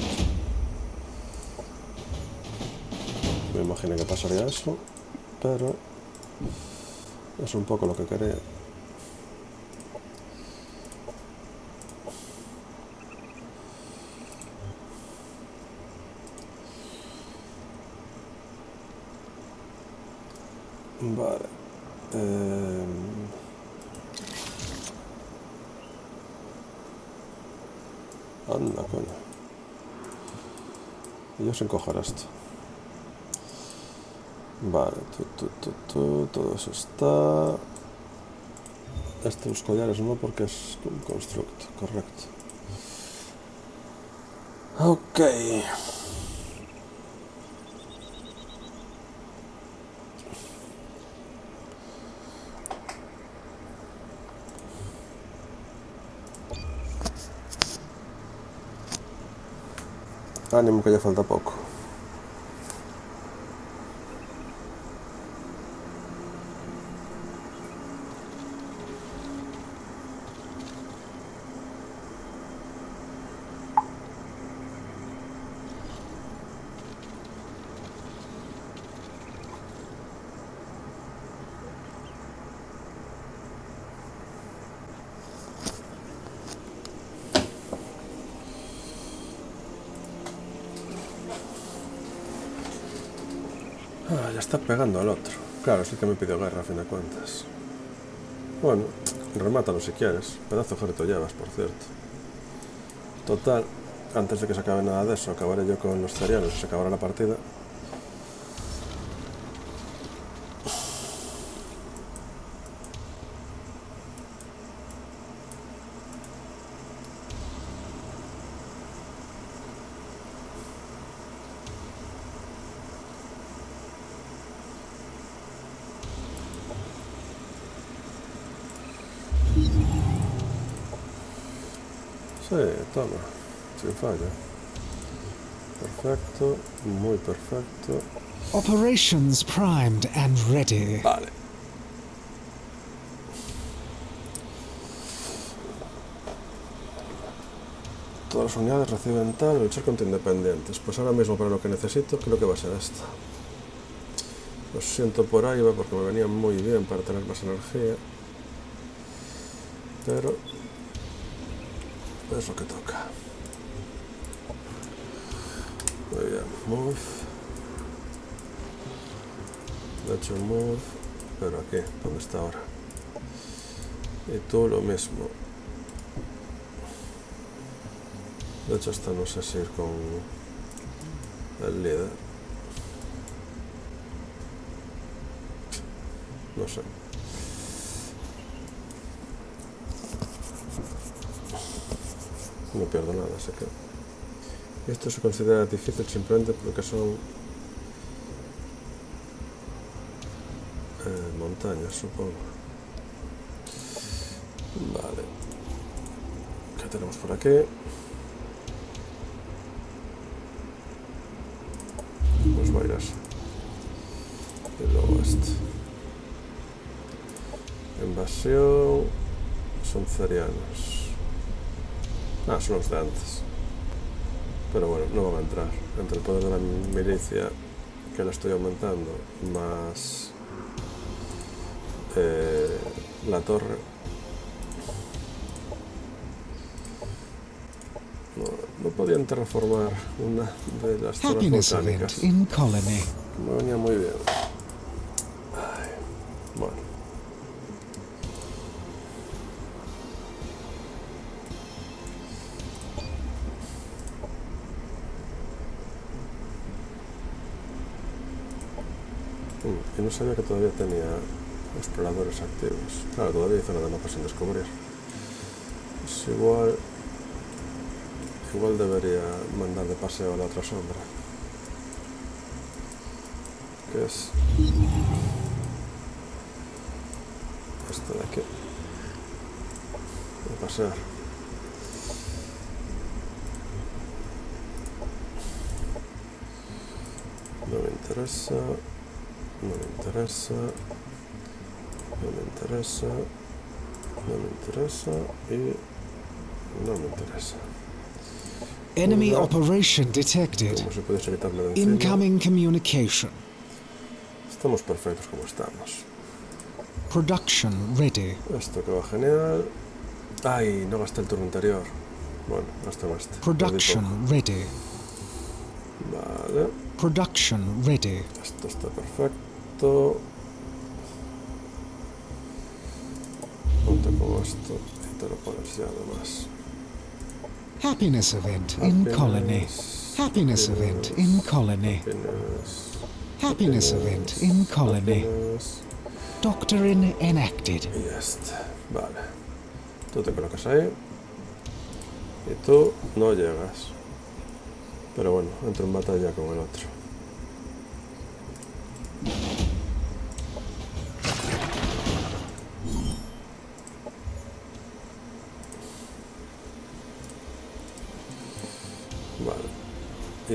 Me imaginé que pasaría eso, pero es un poco lo que quería. Vale. Em, Anda, coño. Y yo sin coger esto. Vale, tu, tu, tu, todo eso está. Estos collares no, porque es un constructo, correcto. Ok. Ánimo que ya falta poco. Ah, ya está pegando al otro. Claro, es el que me pidió guerra a fin de cuentas. Bueno, remátalo si quieres. Pedazo de llevas, por cierto. Total, antes de que se acabe nada de eso, acabaré yo con los cerianos y se acabará la partida. Sí, toma, sin falla. Perfecto, muy perfecto. Operations primed and ready. Vale. Todas las unidades reciben tal, luchar contra independientes. Pues ahora mismo para lo que necesito creo que va a ser esta. Lo siento por ahí, va porque me venía muy bien para tener más energía. Pero es lo que toca. Muy bien, move. Hecho, move. Pero aquí, ¿dónde está ahora? Y tú lo mismo. De hecho, hasta no sé si ir con el líder. No sé. No pierdo nada, así que... Esto se considera difícil simplemente porque son eh, montañas, supongo. Vale. ¿Qué tenemos por aquí? Pues a ir así. Y luego este. Invasión. Son cerianos. Ah, son los de antes. No van a entrar. Entre el poder de la milicia, que la estoy aumentando, más eh, la torre. No, no podían terraformar una de las zonas volcánicas. Me venía muy bien. Sabía que todavía tenía exploradores activos. Claro, todavía hay zona de sin descubrir. Pues igual... Igual debería mandar de paseo a la otra sombra. Que es... Esto de aquí. De pasear. No me interesa. No me interesa. No me interesa. No me interesa. Y no me interesa. Enemy operation detected. Incoming communication. Estamos perfectos como estamos. Production ready. Esto que va genial. Ay, no gasté el turno anterior. Bueno, gasto en este. Production ready. Vale. Production ready. Esto está perfecto. Ponte con esto y te lo pones ya además. Happiness event in colony. Happiness event in colony. Happiness. Event in colony. Doctrine enacted. Y este. Vale. Tú te colocas ahí. Y tú no llegas. Pero bueno, entro en batalla con el otro.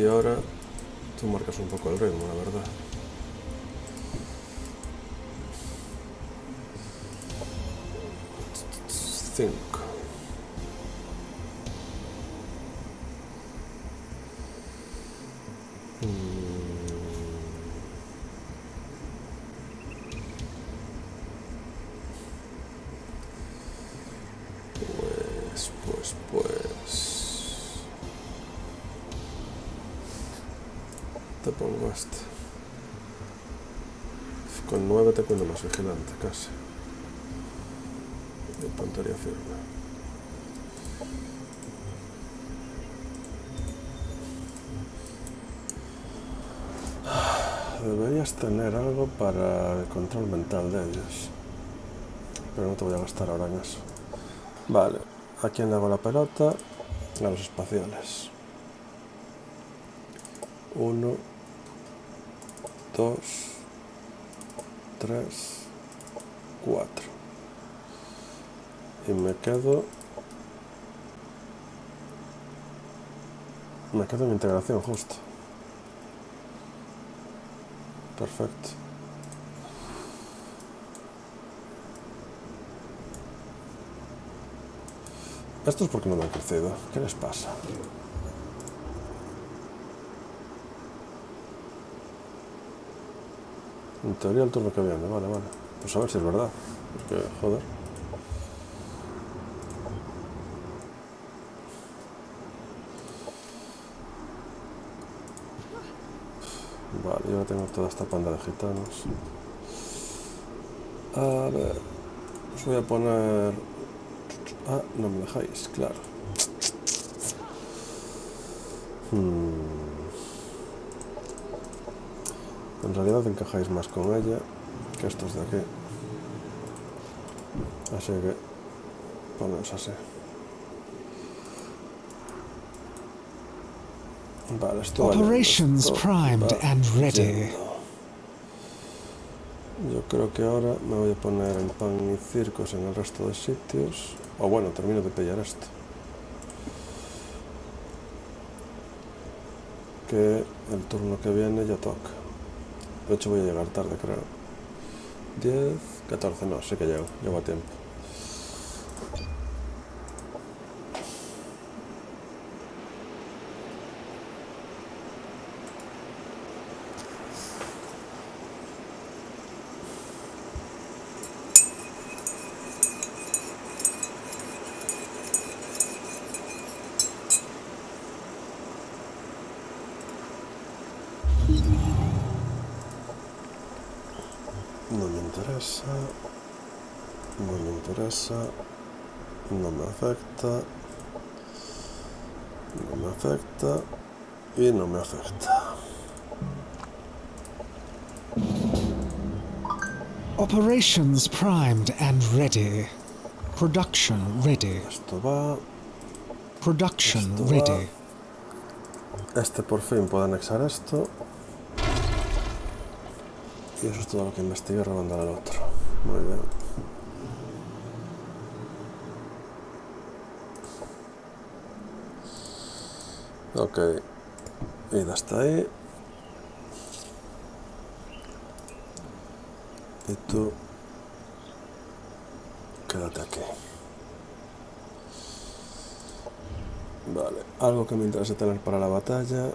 Y ahora tú marcas un poco el ritmo, la verdad. Te cuento más vigilante, casi. De puntería firme. Deberías tener algo para el control mental de ellos. Pero no te voy a gastar ahora en eso. Vale, ¿a quién le hago la pelota? A los espaciales. Uno, dos, tres, cuatro. Y me quedo... Me quedo en integración justo. Perfecto. Esto es porque no me han crecido. ¿Qué les pasa? En teoría el turno que viene, vale, vale. Pues a ver si es verdad. Porque, joder. Vale, yo tengo toda esta panda de gitanos. A ver. Os voy a poner... Ah, no me dejáis, claro. Hmm. En realidad encajáis más con ella que estos de aquí. Así que poneos así. Vale, esto vale, Operations esto primed and ready. Yo creo que ahora me voy a poner en pan y circos en el resto de sitios. O bueno, termino de pillar esto. Que el turno que viene ya toca. De hecho voy a llegar tarde, creo. 10, 14, no, sí que llego, llego a tiempo. No me interesa. No me interesa. No me afecta. No me afecta. Afecta. Operations primed and ready. Production ready. Esto va. Production Esto va. ready. Este por fin puede anexar esto. Y eso es todo lo que investigué robando al otro. Muy bien. Ok. Ida está ahí. Y tú... Quédate aquí. Vale, algo que me interesa tener para la batalla.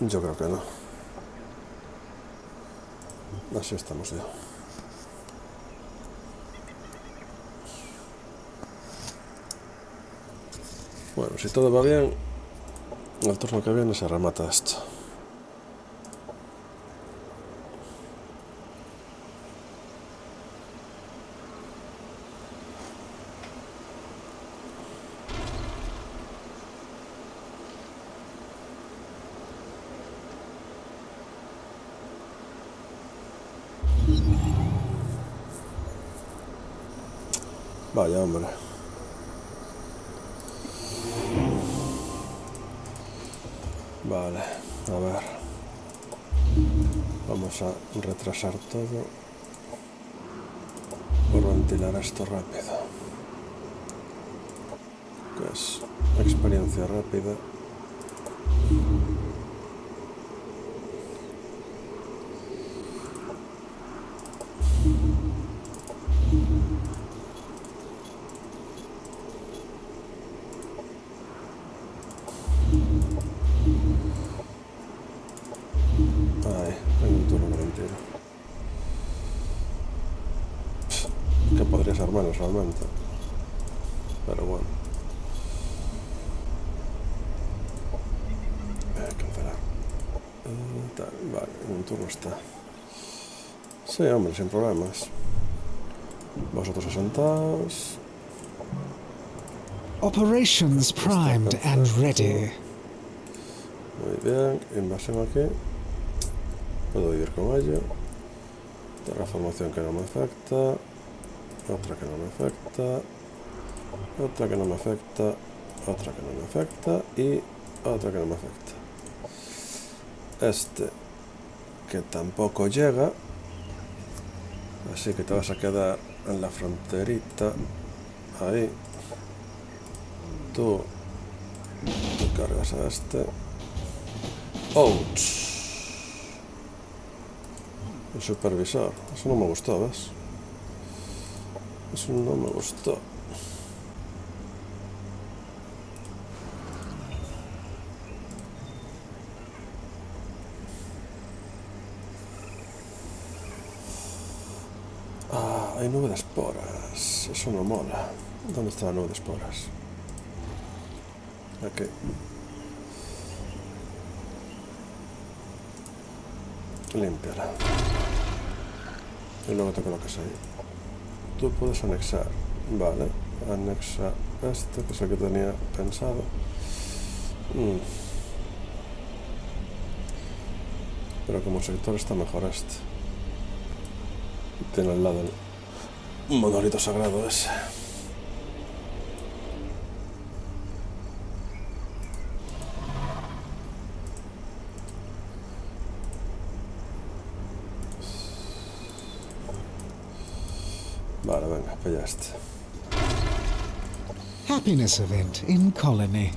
Yo creo que no. Así estamos ya. Bueno, si todo va bien, el turno que viene se remata esto. Vaya hombre. Retrasar todo por ventilar esto rápido. Que experiencia rápida. Realmente. Pero bueno. Eh, cancelar. Eh, tal, vale, en un turno está. Sí, hombre, sin problemas. Vosotros asentaos. Operations primed and ready. Muy bien, invasión aquí. Puedo vivir con ello. Terraformación que no me afecta. Otra que no me afecta. Otra que no me afecta. Otra que no me afecta. Y otra que no me afecta. Este que tampoco llega. Así que te vas a quedar en la fronterita. Ahí. Tú te cargas a este. Ouch. El supervisor. Eso no me gustó, ¿ves? Eso no me gustó. Ah, hay nube de esporas. Eso no mola. ¿Dónde está la nube de esporas? Aquí. Límpiala. Y luego te colocas ahí. Tú puedes anexar. Vale. Anexa este, que es el que tenía pensado. Mm. Pero como sector está mejor este. Tiene al lado el monolito sagrado ese. Happiness event in colony.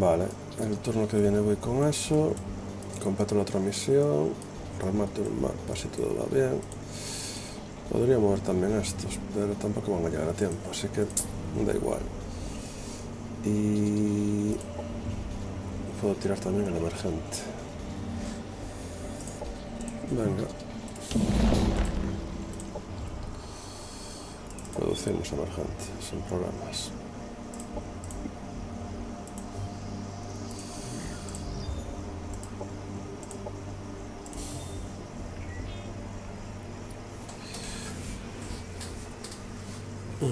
Vale, el turno que viene voy con eso. Completo la otra misión. Remato el mapa si todo va bien. Podría mover también estos, pero tampoco van a llegar a tiempo, así que da igual. Y puedo tirar también el emergente. Venga. Producimos emergente, sin problemas. Te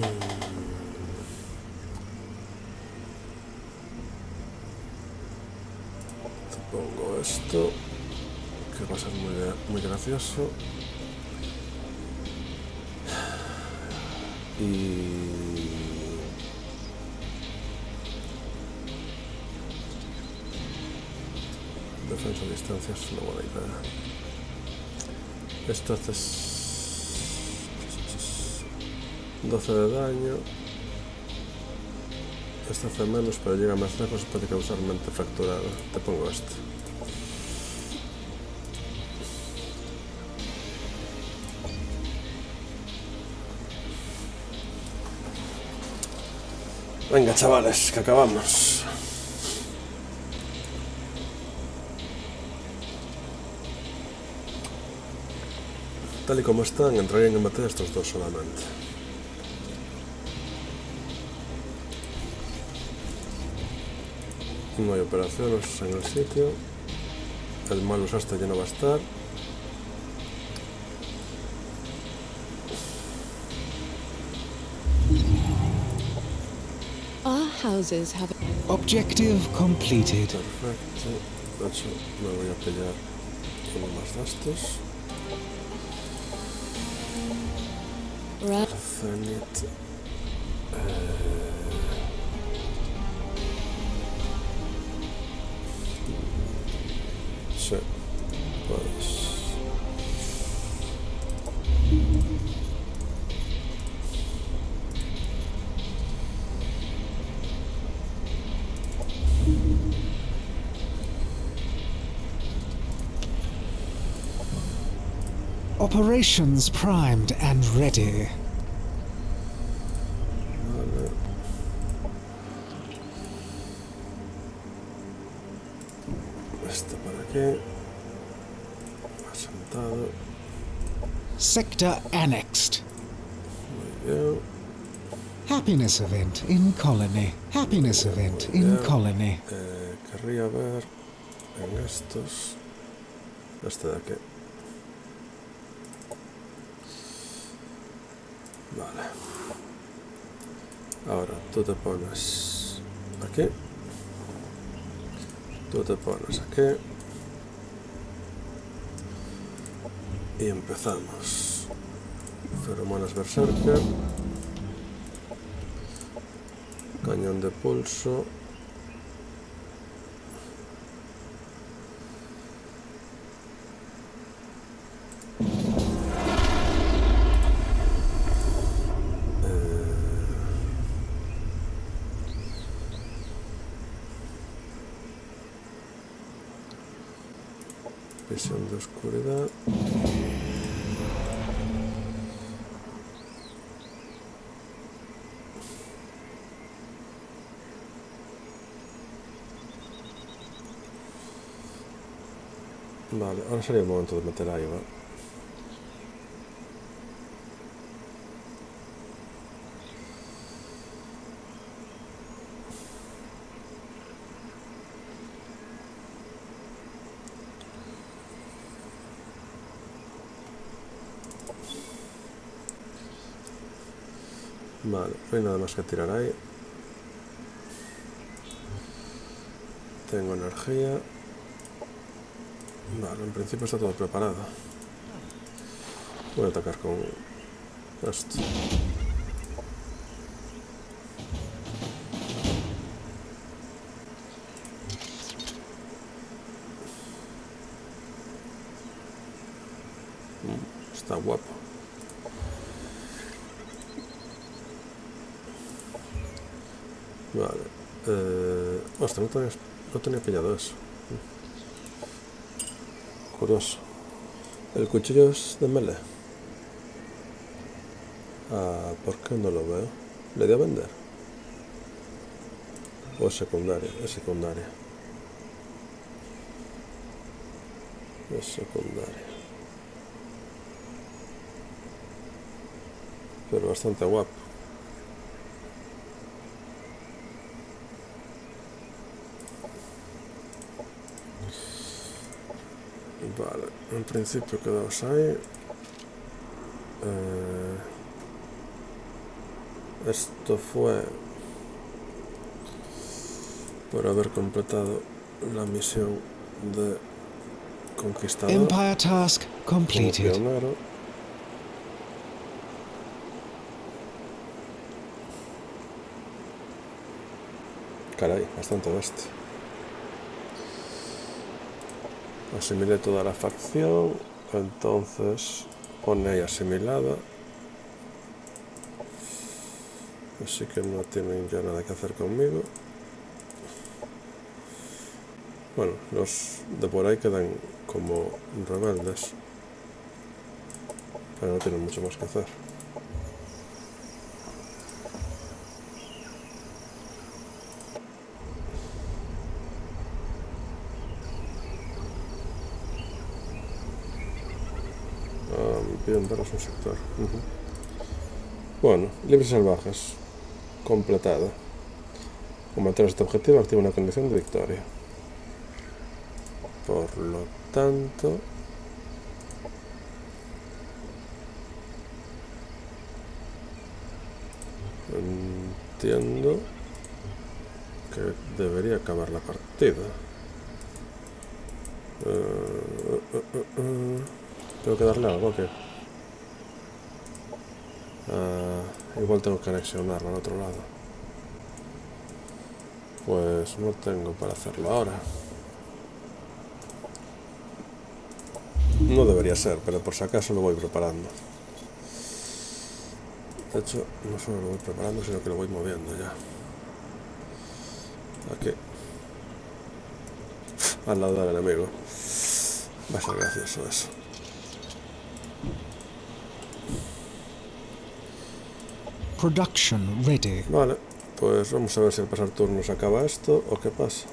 pongo esto, que va a ser muy, Y... Defensa a distancia es una buena idea. Esto hace 12 de daño. Este hace menos, pero llega más lejos y puede causar mente fracturada. Te pongo este. Venga, chavales, que acabamos. Tal y como están, entrarían en batalla estos dos solamente. No hay operaciones en el sitio. El mal hasta ya no va a estar. Houses have Objective completed. Perfecto. De hecho, me voy a pillar uno más de estos. Operations primed and ready. Vale. Este por aquí. Asentado. Sector annexed. Muy bien. Happiness event in colony. Happiness event in colony. Eh, querría ver en estos. Este de aquí. Tú te pones aquí. Tú te pones aquí. Y empezamos. Feromonas Berserker. Cañón de pulso. Vale, ahora sería el momento de meter ahí, ¿va? Vale, no hay nada más que tirar ahí. Tengo energía. Vale, en principio está todo preparado. Voy a atacar con esto. Mm, Está guapo. Vale. Eh, ostras, no tenía, no tenía pillado eso curioso. El cuchillo es de melee. Ah, ¿por qué no lo veo? ¿Le di a vender? ¿O es secundaria? Es secundaria. Es secundaria. Pero bastante guapo. Vale, en principio quedamos ahí. Eh, esto fue por haber completado la misión de conquistador Empire task completed. Caray, bastante bestia. Asimilé toda la facción, entonces pone ahí asimilada. Así que no tienen ya nada que hacer conmigo. Bueno, los de por ahí quedan como rebeldes. Pero no tienen mucho más que hacer. Verás un sector. Bueno, libres salvajes. Completada. Combatir este objetivo activa una condición de victoria. Por lo tanto... Entiendo que debería acabar la partida. Eh, eh, eh. Tengo que darle algo que... Ah, igual tengo que anexionarlo al otro lado. Pues no tengo para hacerlo ahora. No debería ser, pero por si acaso lo voy preparando. De hecho, no solo lo voy preparando, sino que lo voy moviendo ya. Aquí. Al lado del enemigo. Va a ser gracioso eso. Production ready. Vale, pues vamos a ver si al pasar turnos acaba esto o qué pasa.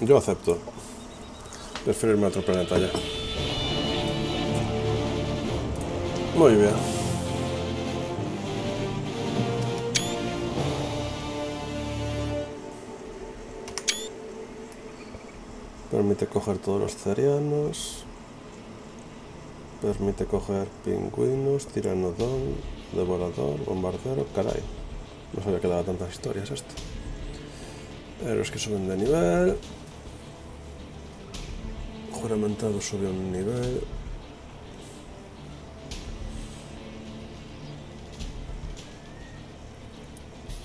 Yo acepto. Prefiero irme a otro planeta ya. Muy bien. Permite coger todos los cerianos. Permite coger pingüinos, tiranodón, devorador, bombardero. Caray, no sabía que daba tantas historias esto. Héroes que suben de nivel. Juramentado subió un nivel.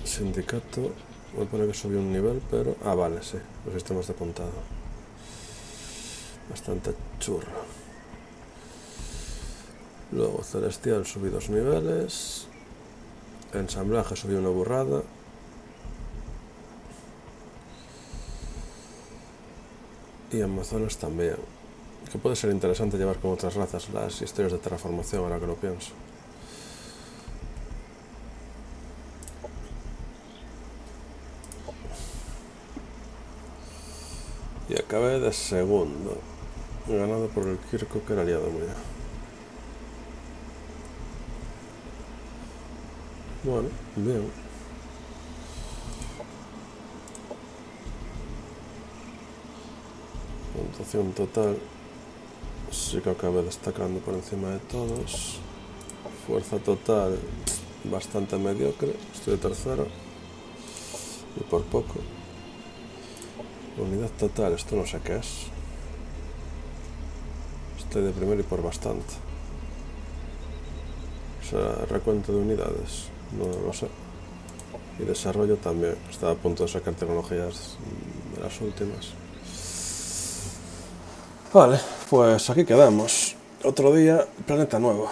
Sindicato. Voy a poner que subió un nivel, pero. Ah, vale, sí. Los sistemas de apuntado. Bastante churro. Luego Celestial subí dos niveles. Ensamblaje subí una burrada. Y Amazonas también. Que puede ser interesante llevar con otras razas las historias de terraformación, ahora que lo pienso. Y acabé de segundo. Ganado por el Kirko, que era aliado mío. Bueno, bien. Puntuación total. Sí que acabé destacando por encima de todos. Fuerza total bastante mediocre. Estoy de tercero. Y por poco. Unidad total, esto no sé qué es. Estoy de primero y por bastante. O sea, recuento de unidades. No lo sé. Y desarrollo también. Estaba a punto de sacar tecnologías de las últimas. Vale, pues aquí quedamos. Otro día, planeta nuevo.